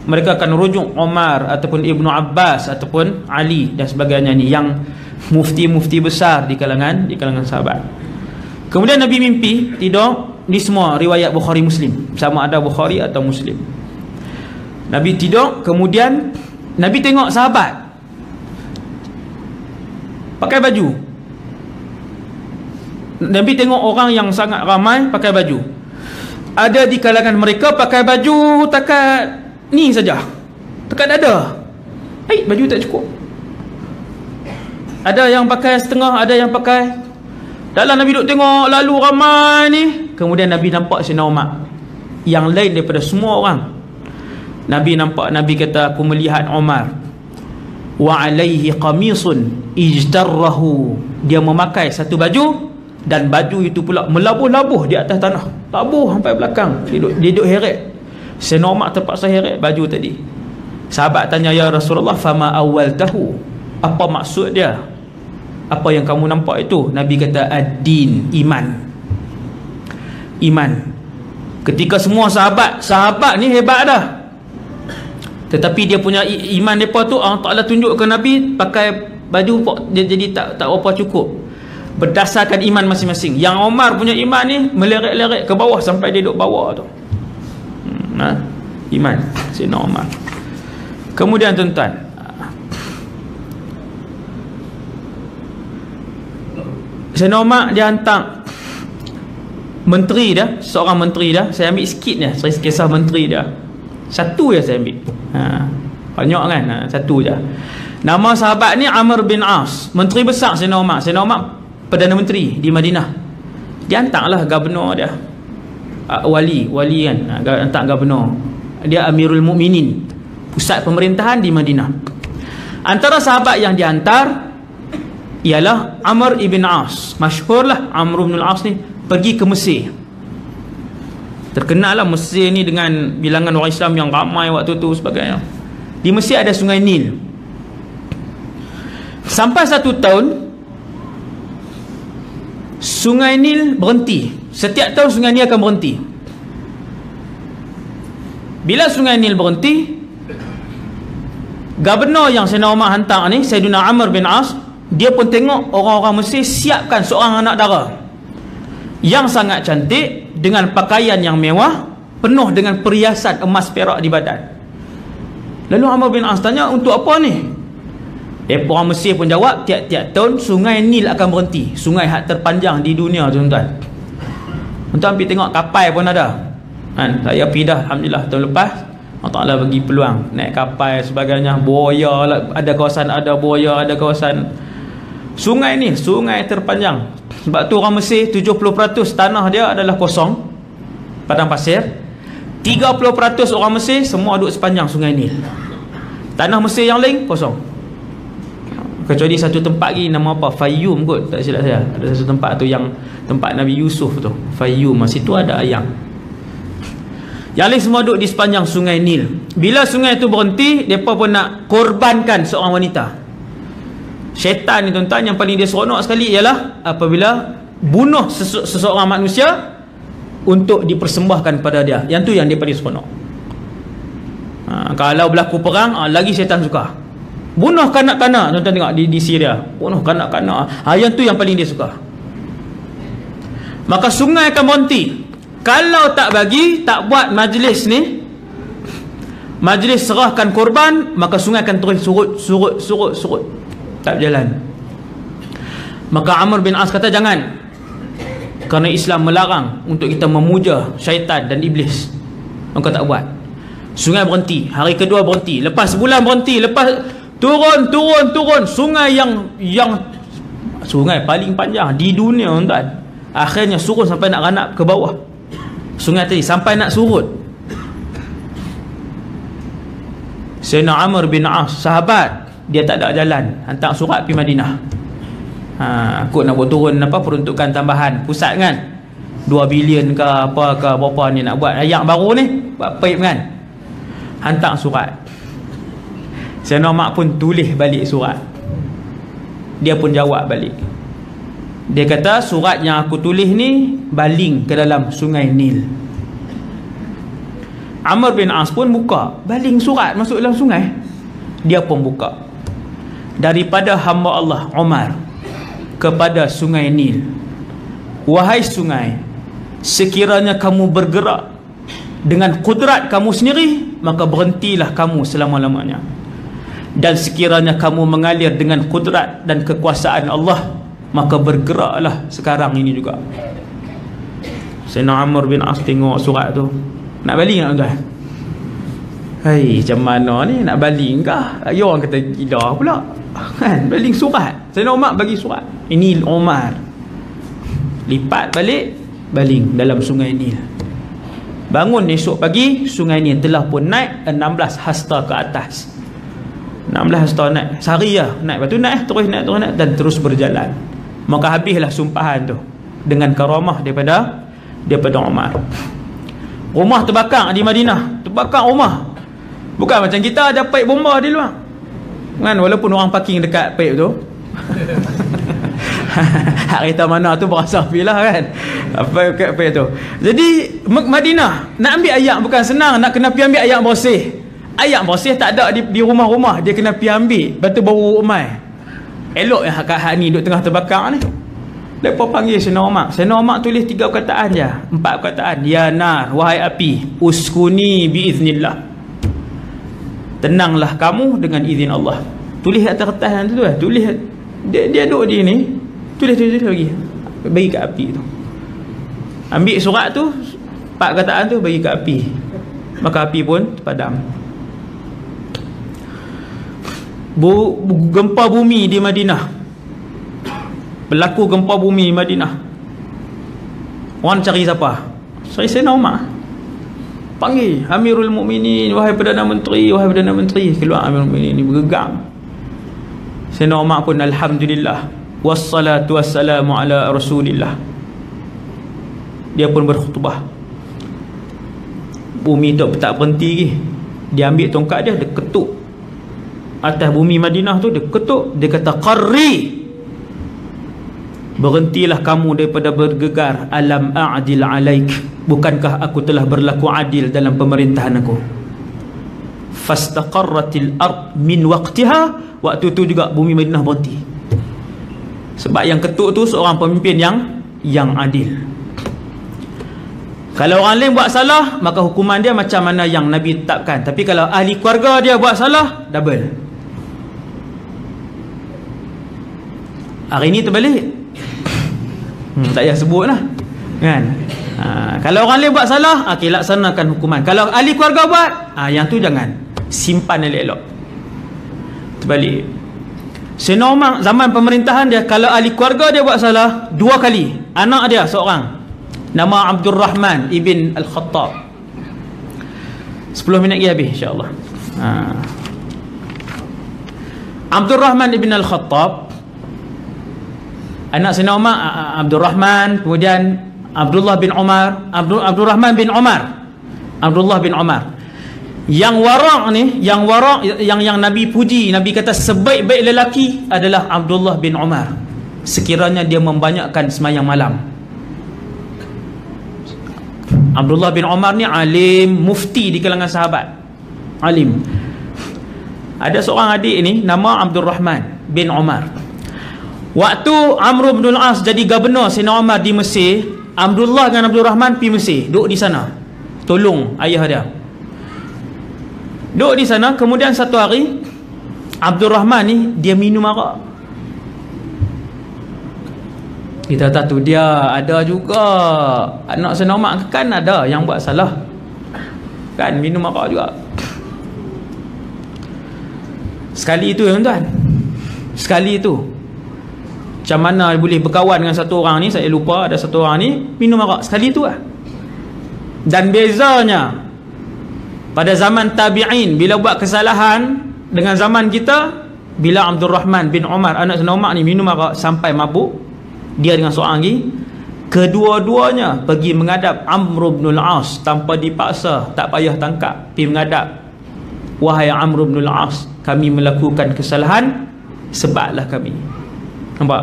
mereka akan rujuk Umar ataupun Ibnu Abbas ataupun Ali dan sebagainya ni yang mufti-mufti besar di kalangan di kalangan sahabat kemudian Nabi mimpi tidur ni semua riwayat Bukhari Muslim sama ada Bukhari atau Muslim Nabi tidur kemudian Nabi tengok sahabat pakai baju Nabi tengok orang yang sangat ramai pakai baju. Ada di kalangan mereka pakai baju takat ni saja. Takat dada. Eh, baju tak cukup. Ada yang pakai setengah, ada yang pakai dalam Nabi duk tengok lalu ramai ni, kemudian Nabi nampak Sayyidina Umar yang lain daripada semua orang. Nabi nampak Nabi kata aku melihat Umar wa alaihi qamisun ijtarrahu. Dia memakai satu baju dan baju itu pula melabuh-labuh di atas tanah. Labuh sampai belakang. Dia duduk, dia duduk heret. Senomak terpaksa heret baju tadi. Sahabat tanya ya Rasulullah fama awal tahu apa maksud dia apa yang kamu nampak itu? Nabi kata ad-din iman. Iman. Ketika semua sahabat sahabat ni hebat dah. Tetapi dia punya iman depa tu Allah Taala tunjuk ke Nabi pakai baju dia jadi tak tak apa cukup. Berdasarkan iman masing-masing. Yang Omar punya iman ni meleret-leret ke bawah sampai dia duduk bawah tu. Hmm, ha? iman Sayyidina Omar. Kemudian tuan-tuan Sayyidina Omar dia hantar menteri dia seorang menteri dia. Saya ambil sikit dia saya kisah menteri dia. Satu je saya ambil. Ha, banyak kan? Ha, satu je. Nama sahabat ni Amr bin As. Menteri besar Sayyidina Omar Sayyidina Omar Perdana Menteri di Madinah. Dia hantarlah gubernur dia. Uh, wali wali kan? Uh, hantar gubernur dia Amirul Mukminin pusat pemerintahan di Madinah. Antara sahabat yang dihantar ialah Amr ibn As masyhurlah Amr ibn As ni pergi ke Mesir terkenal lah Mesir ni dengan bilangan orang Islam yang ramai waktu tu sebagainya di Mesir ada sungai Nil sampai satu tahun Sungai Nil berhenti. Setiap tahun Sungai Nil akan berhenti. Bila Sungai Nil berhenti, Gubernur yang Sayyidina Umar hantar ni, Sayyidina Amr bin As, dia pun tengok orang-orang Mesir siapkan seorang anak dara yang sangat cantik dengan pakaian yang mewah, penuh dengan perhiasan emas perak di badan. Lalu Amr bin As tanya, untuk apa ni? Mereka orang Mesir pun jawab Tiap-tiap tahun sungai Nil akan berhenti Sungai hak terpanjang di dunia tuan-tuan Tuan-tuan pergi tengok kapal pun ada kan? Saya pergi dah Alhamdulillah tahun lepas Allah Ta'ala bagi peluang Naik kapal sebagainya Buaya lah. Ada kawasan ada buaya Ada kawasan Sungai ni Sungai terpanjang. Sebab tu orang Mesir 70% tanah dia adalah kosong. Padang pasir. 30% orang Mesir Semua duduk sepanjang sungai Nil Tanah Mesir yang lain kosong. Kecuali satu tempat lagi nama apa? Fayyum kot. Tak silap saya. Ada satu tempat tu yang tempat Nabi Yusuf tu. Fayyum. Masih tu ada ayam. Yang lain semua duduk di sepanjang sungai Nil. Bila sungai tu berhenti mereka pun nak korbankan seorang wanita syaitan ni tuan-tuan yang paling dia seronok sekali ialah apabila bunuh seseorang manusia untuk dipersembahkan pada dia. Yang tu yang dia paling seronok. Ha, kalau berlaku perang ha, lagi syaitan suka. Bunuh kanak-kanak tuan-tuan tengok di, di Syria bunuh kanak-kanak ha, yang tu yang paling dia suka. Maka sungai akan berhenti. Kalau tak bagi tak buat majlis ni majlis serahkan korban maka sungai akan terus surut surut surut surut tak berjalan maka Amr bin As kata jangan. Kerana Islam melarang untuk kita memuja syaitan dan iblis. Maka tak buat. Sungai berhenti. Hari kedua berhenti. Lepas sebulan berhenti lepas turun turun turun sungai yang yang sungai paling panjang di dunia tuan akhirnya surut sampai nak ranak ke bawah. Sungai tadi sampai nak surut. Sayyidina Amr bin As sahabat dia tak ada jalan. Hantar surat pergi Madinah. Ha, aku nak buat turun apa peruntukan tambahan. Pusat kan? 2 bilion ke apa ke berapa ni nak buat. Ayat baru ni buat paip kan? Hantar surat. Sayyidina Umar pun tulis balik surat. Dia pun jawab balik. Dia kata surat yang aku tulis ni baling ke dalam sungai Nil. Amr bin As pun buka. Baling surat masuk dalam sungai. Dia pun buka daripada hamba Allah Umar kepada sungai Nil. Wahai sungai sekiranya kamu bergerak dengan kudrat kamu sendiri maka berhentilah kamu selama-lamanya. Dan sekiranya kamu mengalir dengan kudrat dan kekuasaan Allah maka bergeraklah sekarang ini juga. Sayyidina Amr bin As tengok surat tu. Nak balik tak tuan Hai macam mana ni? Nak baling kah? Ya orang kata gila pula. Kan? Baling surat. Sayyidina Umar bagi surat. Ini Umar lipat balik baling dalam sungai Nil. Bangun esok pagi sungai ni telah pun naik 16 hasta ke atas. 16 hasta naik. Sehari lah. Naik. Lepas tu naik terus naik terus naik dan terus berjalan. Maka habislah sumpahan tu dengan karamah daripada daripada Umar rumah terbakar di Madinah. Terbakar rumah bukan macam kita ada paip bomba di luar. Kan walaupun orang parking dekat paip tu. Hak kereta mana tu berasa pilah kan. Apa kat paip tu. Jadi Madinah nak ambil ayak bukan senang nak kena pergi ambil ayak bersih. Ayak bersih tak ada di, di rumah-rumah. Dia kena pergi ambil. Lepas tu baru umai. Elok yang hak, ni duduk tengah terbakar ni. Mereka panggil Sayyidina Umar Sayyidina Umar tulis tiga perkataan je. Empat perkataan. Ya nar, wahai api Uskuni biiznillah Tenanglah kamu dengan izin Allah. Tulis atas kertas tu eh. Tulis dia, dia duduk di ni. Tulis, tulis, tulis lagi. Bagi ke api tu. Ambil surat tu Empat perkataan tu bagi ke api. Maka api pun padam. Bu, gempa bumi di Madinah. Berlaku gempa bumi Madinah. Orang cari siapa? Cari Sayyidina Umar panggil Amirul Mukminin wahai Perdana Menteri wahai Perdana Menteri. Keluar Amirul Mukminin ini bergegang Sayyidina Umar pun Alhamdulillah. Wassalatu wassalamu ala Rasulillah. Dia pun berkhutbah. Bumi tu tak berhenti lagi. Dia ambil tongkat dia dia ketuk. Atas bumi Madinah tu dia ketuk. Dia kata qarri Berhentilah kamu daripada bergegar Alam a'adil alaik? Bukankah aku telah berlaku adil dalam pemerintahan aku? Fastaqarratil ard min waqtiha. Waktu itu juga bumi Madinah berhenti. Sebab yang ketuk tu seorang pemimpin yang Yang adil. Kalau orang lain buat salah Maka hukuman dia macam mana yang Nabi tetapkan. Tapi kalau ahli keluarga dia buat salah Double. Hari ini terbalik hmm, tak payah sebut lah kan? Ha, kalau orang lain buat salah okay, laksanakan hukuman. Kalau ahli keluarga buat ha, yang tu jangan. Simpan elok-elok. Terbalik. Sena zaman pemerintahan dia kalau ahli keluarga dia buat salah dua kali. Anak dia seorang. Nama Abdul Rahman ibn Al-Khattab. 10 minit lagi habis insyaAllah. Ha. Abdul Rahman ibn Al-Khattab anak Sayyidina Umar Abdul Rahman kemudian Abdullah bin Umar Abdul Abdul Rahman bin Umar. Abdullah bin Umar. Yang warak ni yang warak yang yang Nabi puji Nabi kata sebaik-baik lelaki adalah Abdullah bin Umar. Sekiranya dia membanyakkan semayang malam. Abdullah bin Umar ni alim mufti di kalangan sahabat. Alim. Ada seorang adik ni nama Abdul Rahman bin Umar Waktu Amr bin Al-As jadi gubernur Sayyidina Umar di Mesir, Abdullah dengan Abdul Rahman pergi Mesir, duduk di sana. Tolong ayah dia. Duduk di sana, kemudian satu hari Abdul Rahman ni dia minum arak. Kita tahu dia ada juga anak Sayyidina Umar kan ada yang buat salah. Kan minum arak juga. Sekali itu tuan-tuan. Sekali itu macam mana boleh berkawan dengan satu orang ni saya lupa. Ada satu orang ni minum arak sekali tu lah. Dan bezanya pada zaman tabi'in bila buat kesalahan dengan zaman kita bila Abdul Rahman bin Umar anak Umar ni minum arak sampai mabuk dia dengan seorang lagi kedua-duanya pergi menghadap Amr bin Al-As tanpa dipaksa tak payah tangkap pergi menghadap. Wahai Amr bin Al-As kami melakukan kesalahan sebablah kami Nampak?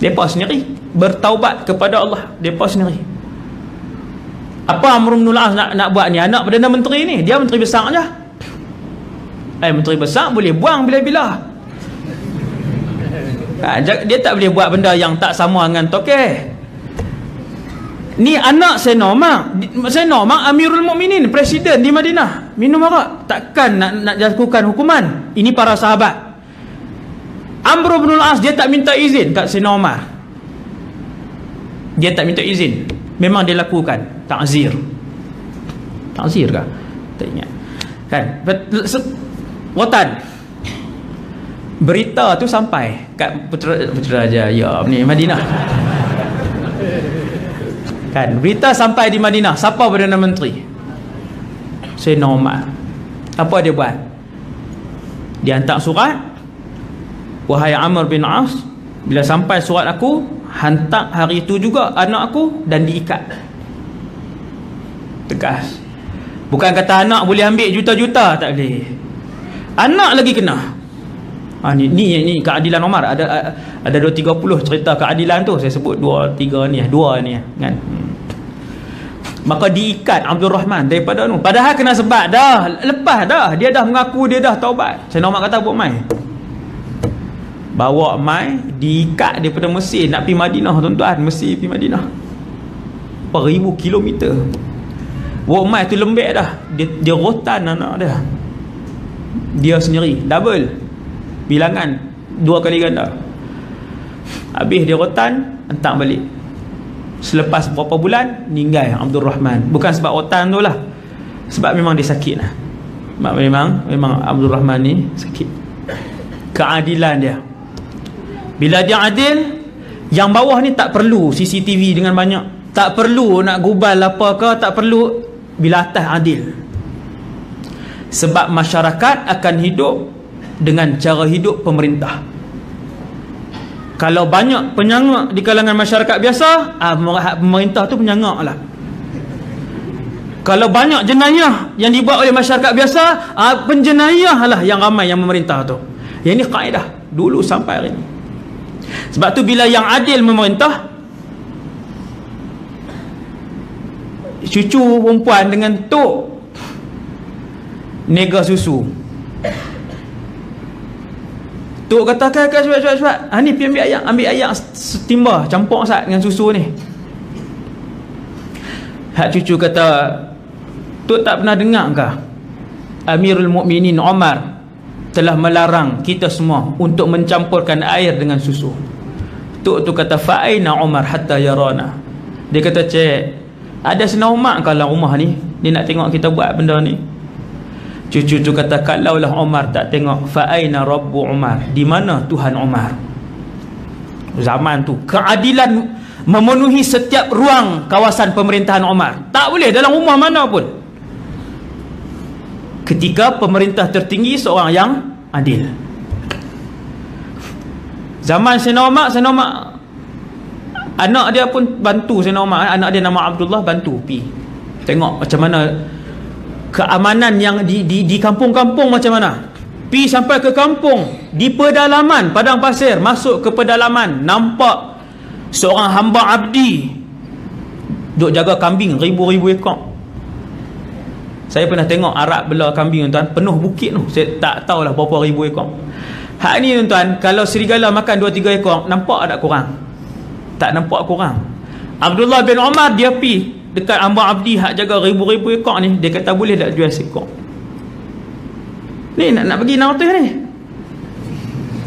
Depa sendiri bertaubat kepada Allah depa sendiri. Apa Amr bin Al-As nak nak buat ni? Anak Perdana Menteri ni, dia menteri besar aja. Eh menteri besar boleh buang bila-bila. Ha, dia tak boleh buat benda yang tak sama dengan tokeh. Ni anak. Sayyidina Umar Amirul Mukminin, presiden di Madinah. Minum arak. Takkan nak nak lakukan hukuman. Ini para sahabat. Amr bin al-As dia tak minta izin. Kat Sayyidina Umar dia tak minta izin. Memang dia lakukan. Ta'zir. Ta'zir kah? Tak ingat. Kan? Watan berita tu sampai kat Putera Putera Jaya ni Madinah. Kan? Berita sampai di Madinah. Siapa Perdana Menteri? Sayyidina Umar apa dia buat? Dia hantar surat wahai Amr bin As bila sampai surat aku hantar hari itu juga anak aku dan diikat. Tegas. Bukan kata anak boleh ambil juta-juta tak boleh. Anak lagi kena. Ha, ni, ni, ni keadilan Omar. Ada ada 230 cerita keadilan tu. Saya sebut 2 3 ni dua ni kan? Maka diikat Abdul Rahman daripada tu padahal kena sebab dah. Lepas dah. Dia dah mengaku dia dah taubat. Saya nak kata buat mai bawa mai diikat daripada Mesir. Nak pergi Madinah tuan-tuan. Mesir pergi Madinah. Berapa ribu kilometer. Bawa mai tu lembek dah. Dia, dia rotan anak dia. Dia sendiri. Double. Bilangan. Dua kali ganda. Habis dia rotan hentak balik. Selepas beberapa bulan meninggal Abdul Rahman. Bukan sebab rotan tu lah. Sebab memang dia sakit lah. Memang memang Abdul Rahman ni sakit. Keadilan dia bila dia adil yang bawah ni tak perlu CCTV dengan banyak. Tak perlu nak gubal apa ke tak perlu. Bila atas adil. Sebab masyarakat akan hidup dengan cara hidup pemerintah. Kalau banyak penyangak di kalangan masyarakat biasa ah, pemerintah tu penyangak lah. Kalau banyak jenayah yang dibuat oleh masyarakat biasa ah, penjenayah lah yang ramai yang memerintah tu. Yang ini kaedah dulu sampai hari ini sebab tu bila yang adil memerintah cucu perempuan dengan tok nega susu Tok kata kan cepat cepat cepat. Ha ni ambil ayak, ambil ayak setimba campur sat dengan susu ni. Hak cucu kata Tok tak pernah dengar ke Amirul Mukminin Umar telah melarang kita semua untuk mencampurkan air dengan susu. Tok tu kata fa'aina Umar hatta yarana. Dia kata cek ada senang umat kalau rumah ni? Dia nak tengok kita buat benda ni. Cucu tu kata kalaulah Umar tak tengok fa aina rabbu Umar. Di mana Tuhan Umar? Zaman tu keadilan memenuhi setiap ruang kawasan pemerintahan Umar. Tak boleh dalam rumah mana pun ketika pemerintah tertinggi seorang yang adil. Zaman Sayyidina Umar Sayyidina Umar anak dia pun bantu Sayyidina Umar anak dia nama Abdullah bantu pi. Tengok macam mana keamanan yang di di di kampung-kampung macam mana. Pi sampai ke kampung di pedalaman padang pasir masuk ke pedalaman nampak seorang hamba abdi duk jaga kambing ribu-ribu ekor saya pernah tengok Arab belah kambing tuan. Penuh bukit tu. Saya tak tahulah berapa ribu ekor. Hak ni tuan kalau serigala makan 2 3 ekor nampak tak kurang? Tak nampak kurang. Abdullah bin Omar dia pi dekat Amba Abdi hak jaga ribu-ribu ekor ni. Dia kata boleh tak jual sekor? Ni nak nak pergi 600 ni?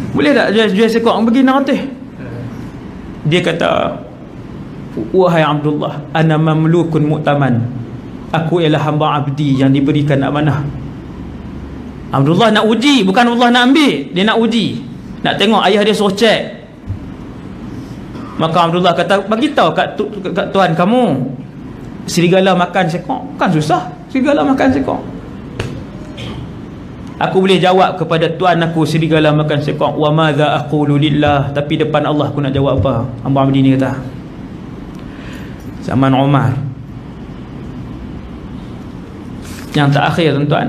Boleh tak jual, jual sekor? Pergi 600 dia kata wahai Abdullah ana mamlukun mu'taman aku ialah hamba abdi yang diberikan amanah. Abdullah nak uji bukan Allah nak ambil. Dia nak uji. Nak tengok ayah dia suruh cek maka Abdullah kata bagi tahu kat, kat tuan kamu. Serigala makan sekok. Kan susah. Serigala makan sekok. Aku boleh jawab kepada tuan aku serigala makan sekok. Wa madza aqulu lillah. Tapi depan Allah aku nak jawab apa? Hamba Abdi ni kata. Zaman Umar yang terakhir tuan-tuan.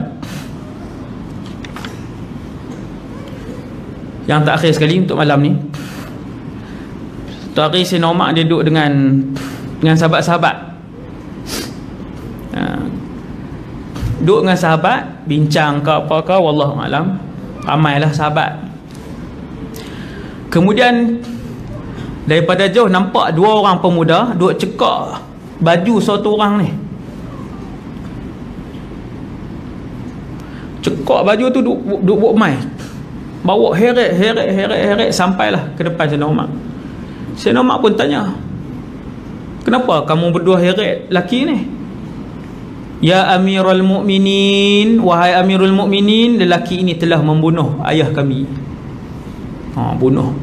Yang terakhir sekali untuk malam ni. Tuan Ari Sina Umar dia duduk dengan dengan sahabat-sahabat. Duduk dengan sahabat bincang ke apa ke wallahu alam. Ramailah sahabat. Kemudian daripada jauh nampak dua orang pemuda duduk cekak baju satu orang ni cekak baju tu duduk, duduk buat mai. Bawa heret heret heret heret sampailah ke depan Sayyidina Umar Sayyidina Umar pun tanya kenapa kamu berdua heret laki ni? Ya Amirul Mukminin, wahai Amirul Mukminin, lelaki ini telah membunuh ayah kami. Ha, bunuh.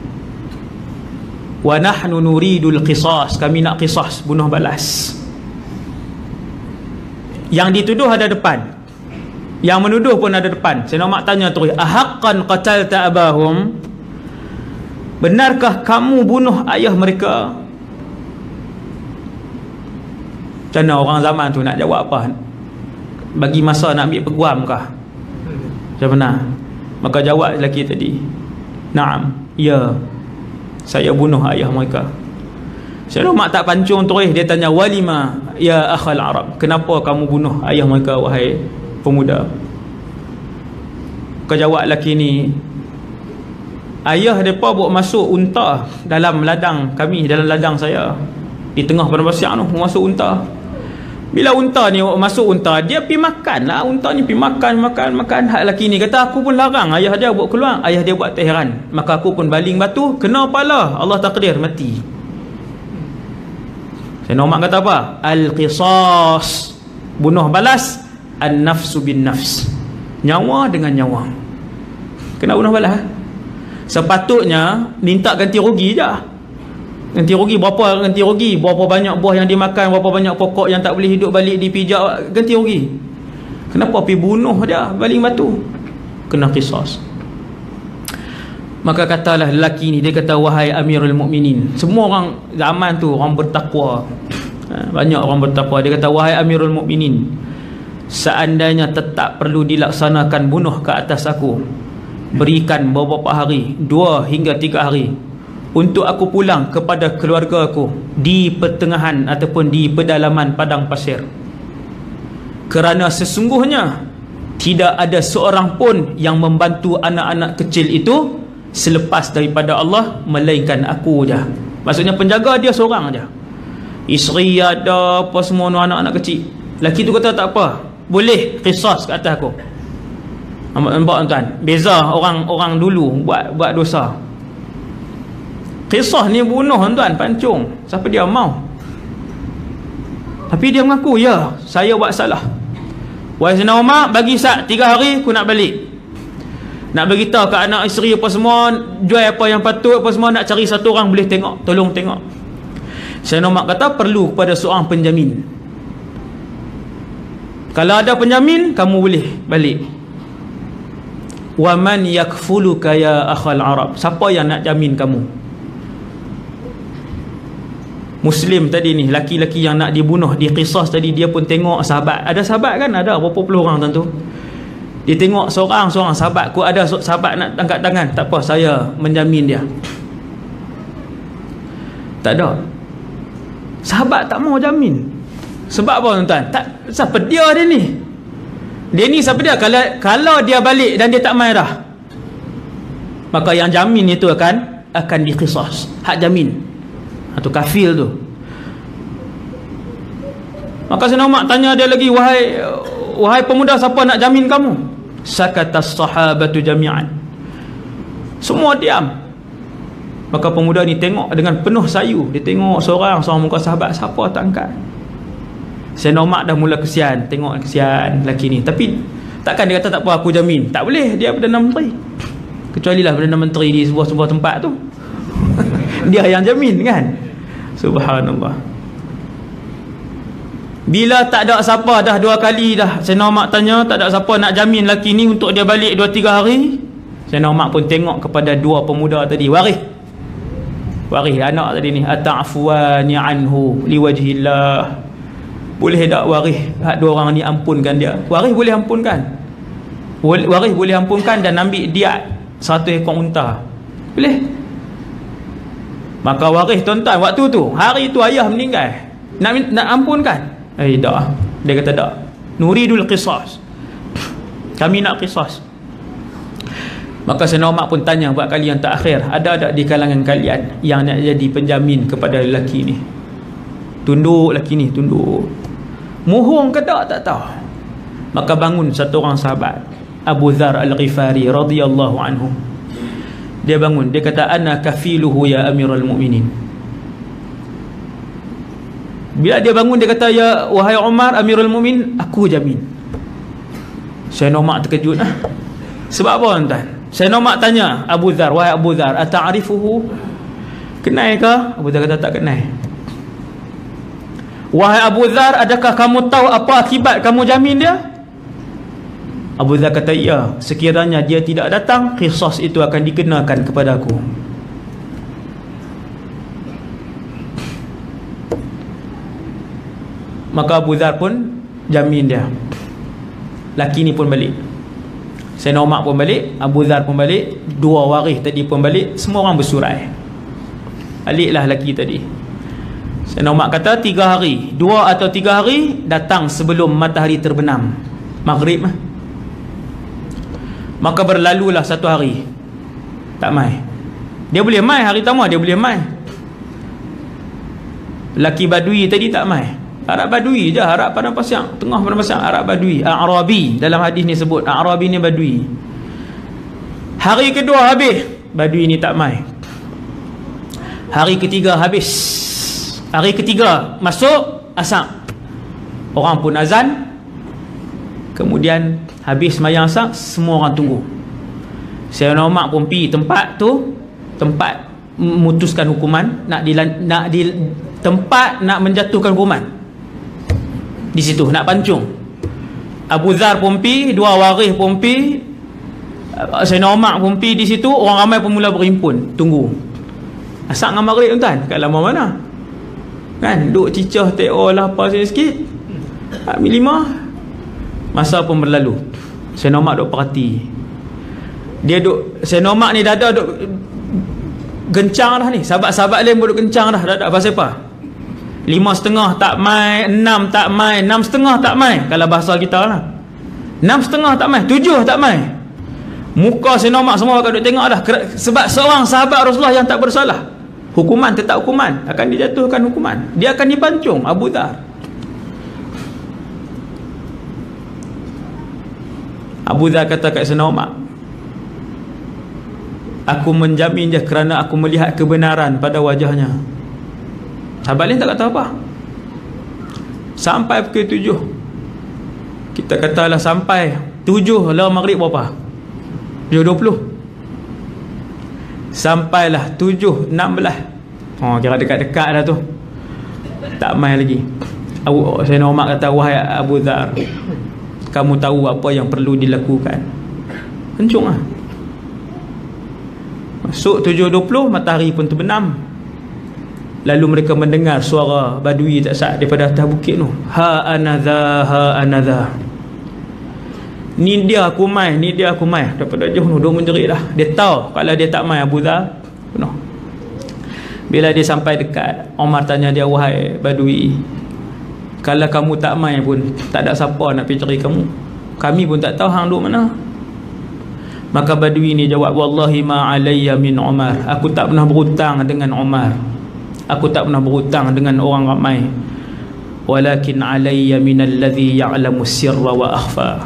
wa nahnu nuridul qisas. Kami nak qisas bunuh balas. Yang dituduh ada depan yang menuduh pun ada depan. Saya nak tanya terus ahaqqan qatalta abahum? Benarkah kamu bunuh ayah mereka? Macam mana orang zaman tu nak jawab apa? Bagi masa nak ambil peguam kah? Macam mana? Maka jawab lelaki tadi Naam Ya Saya bunuh ayah mereka. Saya mak tak pancung terus Dia tanya Walima Ya akhal Arab? Kenapa kamu bunuh ayah mereka Wahai pemuda. Kau jawab lelaki ni Ayah mereka buat masuk unta Dalam ladang kami Dalam ladang saya. Di tengah pada pasir tu Masuk unta. Bila unta ni masuk unta Dia pergi makan lah. Unta ni pergi makan Makan makan. Hak lelaki ni kata aku pun larang Ayah dia buat keluar Ayah dia buat teheran Maka aku pun baling batu Kena pala. Allah takdir mati. Saya normal kata apa? Al-qisas. Bunuh balas An-nafsu bin nafs Nyawa dengan nyawa Kena bunuh balas Sepatutnya Minta ganti rugi je Ganti rugi berapa ganti rugi? Berapa banyak buah yang dimakan, berapa banyak pokok yang tak boleh hidup balik dipijak, ganti rugi. Kenapa pergi bunuh dia baling batu? Kena kisah. Maka katalah lelaki ni dia kata wahai Amirul Mukminin. Semua orang zaman tu orang bertakwa. Ha, banyak orang bertakwa. Dia kata wahai Amirul Mukminin. Seandainya tetap perlu dilaksanakan bunuh ke atas aku. Berikan beberapa hari, dua hingga tiga hari untuk aku pulang kepada keluarga aku di pertengahan ataupun di pedalaman padang pasir. Kerana sesungguhnya tidak ada seorang pun yang membantu anak-anak kecil itu selepas daripada Allah melainkan aku je. Maksudnya penjaga dia seorang je. Isteri ada apa semua anak-anak kecil. Lelaki tu kata tak apa boleh kisah ke atas aku nampak tuan beza orang orang dulu buat buat dosa Kisah ni bunuh tuan pancung. Siapa dia mau? Tapi dia mengaku, ya, saya buat salah. Sayyidina Umar, bagi sat tiga hari aku nak balik. Nak beritahu ke anak isteri apa semua, jual apa yang patut apa semua, nak cari satu orang boleh tengok, tolong tengok. Sayyidina Umar kata perlu kepada seorang penjamin. Kalau ada penjamin, kamu boleh balik. Wa man yakfuluka ya akhal Arab? Siapa yang nak jamin kamu? Muslim tadi ni laki-laki yang nak dibunuh di kisah tadi dia pun tengok sahabat. Ada sahabat kan? Ada berapa puluh orang tentu dia tengok seorang seorang sahabat. Ku ada sahabat nak angkat tangan. Tak apa saya menjamin dia. Tak ada. Sahabat tak mau jamin sebab apa tuan-tuan? Tak siapa dia dia ni? Dia ni siapa dia? Kalau kalau dia balik dan dia tak main dah maka yang jamin itu akan akan dikisah hak jamin. Atau kafil tu. Maka Sayyidina Umar tanya dia lagi wahai wahai pemuda siapa nak jamin kamu? Sakata sahabatu jami'an. Semua diam. Maka pemuda ni tengok dengan penuh sayu. Dia tengok seorang seorang muka sahabat siapa tak angkat Sayyidina Umar dah mula kesian tengok kesian lelaki ni. Tapi takkan dia kata tak apa aku jamin. Tak boleh dia Perdana Menteri. Kecuali lah Perdana Menteri di sebuah-sebuah tempat tu. Dia yang jamin kan? Subhanallah. Bila tak ada siapa dah dua kali dah Saya Umar tanya tak ada siapa nak jamin lelaki ni Untuk dia balik dua tiga hari? Saya Umar pun tengok kepada dua pemuda tadi Waris. Waris anak tadi ni Ata'afuani anhu liwajhillah Boleh tak waris? Dua orang ni ampunkan dia. Waris boleh ampunkan. Waris boleh ampunkan dan ambil dia Satu ekor unta. Boleh? Maka waris tuan-tuan waktu tu Hari tu ayah meninggal. Nak nak ampunkan? Eh tak. Dia kata tak. Nuridul qisas. Kami nak qisas. Maka Sayyidina Umar pun tanya buat kali yang terakhir Ada tak di kalangan kalian Yang nak jadi penjamin kepada lelaki ni? Tunduk lelaki ni Tunduk Muhung ke tak tak tahu. Maka bangun satu orang sahabat Abu Dhar Al-Ghifari radhiyallahu anhu. Dia bangun dia kata ana kafiluhu ya amirul mukminin bila dia bangun dia kata ya wahai Umar amirul mukmin aku jamin. Saya nomak terkejut. Sebab apa tuan? Saya nomak tanya Abu Dhar wahai Abu Dhar ata'rifuhu? Kenal ke Abu Dhar kata tak kenal wahai Abu Dhar adakah kamu tahu apa akibat kamu jamin dia? Abu Dhar kata ya sekiranya dia tidak datang kisah itu akan dikenakan kepada aku. Maka Abu Dhar pun jamin dia. Laki ni pun balik. Sayyidina Umar pun balik Abu Dhar pun balik dua waris tadi pun balik semua orang bersurai. Baliklah laki tadi Sayyidina Umar kata tiga hari dua atau tiga hari datang sebelum matahari terbenam. Maghrib maka berlalulah satu hari. Tak mai. Dia boleh mai hari pertama dia boleh mai. Laki badui tadi tak mai. Arab Badui je Arab pada pasang tengah pada pasang Arab Badui Arabi. Dalam hadis ni sebut Arabi ni Badui. Hari kedua habis Badui ni tak mai. Hari ketiga habis hari ketiga masuk asam. Orang pun azan kemudian habis mayang asam semua orang tunggu. Saya Umar pun pergi tempat tu tempat memutuskan hukuman nak di nak di tempat nak menjatuhkan hukuman. Di situ nak pancung. Abu Zar pun pi dua waris pun pi Sayyidina Umar pun pi di situ orang ramai pun mula berimpun tunggu. Asak dengan maghrib tuan kat lama mana kan? Duk cicah teo lah apa sikit. Ambil lima. Masa pun berlalu. Umar duk perhati. Dia duk Umar ni dah ada duk gencang dah ni. Sahabat-sahabat lain pun duk gencang dah dah pasal apa? Lima setengah tak mai enam tak mai enam setengah tak mai kalau bahasa kita lah. Enam setengah tak mai tujuh tak mai muka sinomak semua akan duduk tengok dah. Sebab seorang sahabat Rasulullah yang tak bersalah hukuman tetap hukuman. Akan dijatuhkan hukuman. Dia akan dipancung Abu Dhar. Abu Dhar kata kat Sinomak aku menjamin dia kerana aku melihat kebenaran pada wajahnya. Sahabat lain tak kata apa. Sampai pukul tujuh Kita katalah sampai Tujuh lah maghrib berapa? Tujuh dua puluh Sampailah tujuh enam belas. Oh kira dekat-dekat dah tu. Tak main lagi. Abu, Saya Umar kata Wahai Abu Dhar. Kamu tahu apa yang perlu dilakukan. Kencung lah Masuk tujuh dua puluh Matahari pun terbenam. Lalu mereka mendengar suara badui tak sah daripada atas bukit tu. Ha anadha ha anadha. Ni dia aku mai, ni dia aku mai. Daripada jauh tu dia menjerit dah. Dia tahu kalau dia tak mai Abu Dhar. Penuh. Bila dia sampai dekat, Omar tanya dia wahai badui. Kalau kamu tak mai pun tak ada siapa nak pergi cari kamu. Kami pun tak tahu hang duk mana. Maka badui ni jawab wallahi ma alayya min Umar. Aku tak pernah berhutang dengan Umar aku tak pernah berhutang dengan orang ramai walakin alayya minal ladhi ya'lamu sirra wa akhfa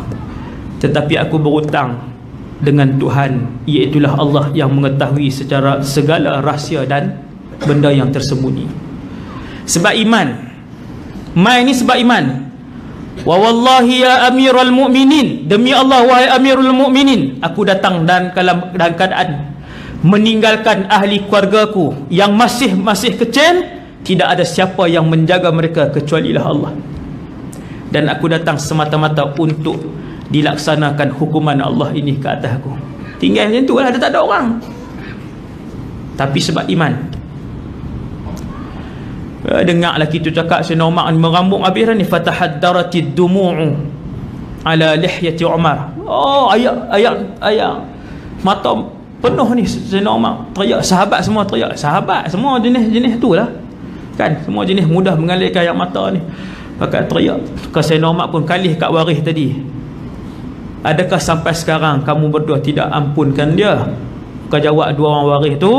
tetapi aku berhutang dengan Tuhan iaitulah Allah yang mengetahui secara segala rahsia dan benda yang tersembunyi. Sebab iman. Mai ni sebab iman. Wa wallahi ya amirul mu'minin. Demi Allah wahai amirul mu'minin aku datang dan dalam keadaan meninggalkan ahli keluargaku yang masih masih kecil. Tidak ada siapa yang menjaga mereka kecuali lah Allah. Dan aku datang semata-mata untuk dilaksanakan hukuman Allah ini ke atas aku. Tinggal macam tu lah ada tak ada orang. Tapi sebab iman. Eh, dengar lagi tu cakap si Umar merambung habis dah ni. Fatahaddaratid dumu'u ala lihyati Umar. Oh ayat ayat ayat mata penuh ni Sayyidina Umar. Teriak sahabat semua teriak sahabat. Semua jenis-jenis tu lah. Kan? Semua jenis mudah mengalirkan air mata ni. Pakai teriak. Ke Sayyidina Umar pun kalih kat waris tadi adakah sampai sekarang kamu berdua tidak ampunkan dia? Kau jawab dua orang waris tu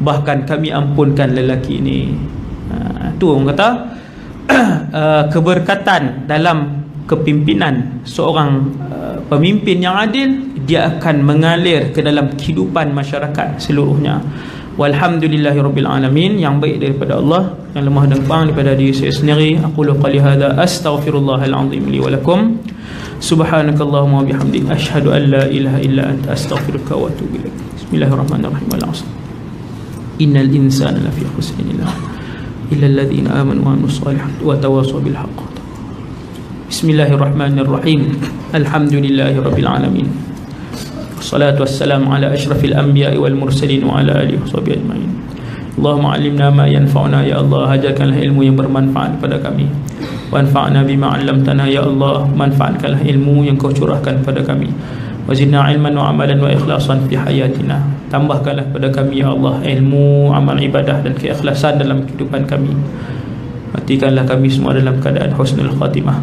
bahkan kami ampunkan lelaki ni ha, tu orang kata uh, keberkatan dalam kepimpinan seorang uh, pemimpin yang adil dia akan mengalir ke dalam kehidupan masyarakat seluruhnya. Walhamdulillahirabbil alamin. Yang baik daripada Allah yang lemah dan kurang daripada diri saya sendiri. Aku lu qali hadza astaghfirullahal azim li wa lakum subhanakallahumma wa bihamdik asyhadu an la ilaha illa anta astaghfiruka wa atubu ilaik bismillahirrahmanirrahim. Innal insana lafi khusrin illa alladhina amanu wa amilus solihat wa tawassaw bil haqq. Bismillahirrahmanirrahim. Alhamdulillahirabbil alamin. Wassalatu wassalamu ala asyrafil anbiya'i wal mursalin wa ala alihi Allahumma alimna ma yanfa'una ya Allah ajarkanlah ilmu yang bermanfaat pada kami wanfa'na bima 'allamtana ya Allah manfaatkanlah ilmu yang kau curahkan pada kami. Wazidna ilman wa amalan wa ikhlasan fi hayatina. Tambahkanlah pada kami ya Allah ilmu amal ibadah dan keikhlasan dalam kehidupan kami. Matikanlah kami semua dalam keadaan husnul khatimah.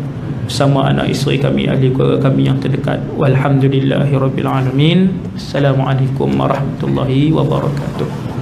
Bersama anak isteri kami ahli keluarga kami yang terdekat. Walhamdulillahi rabbil alamin. Assalamualaikum warahmatullahi wabarakatuh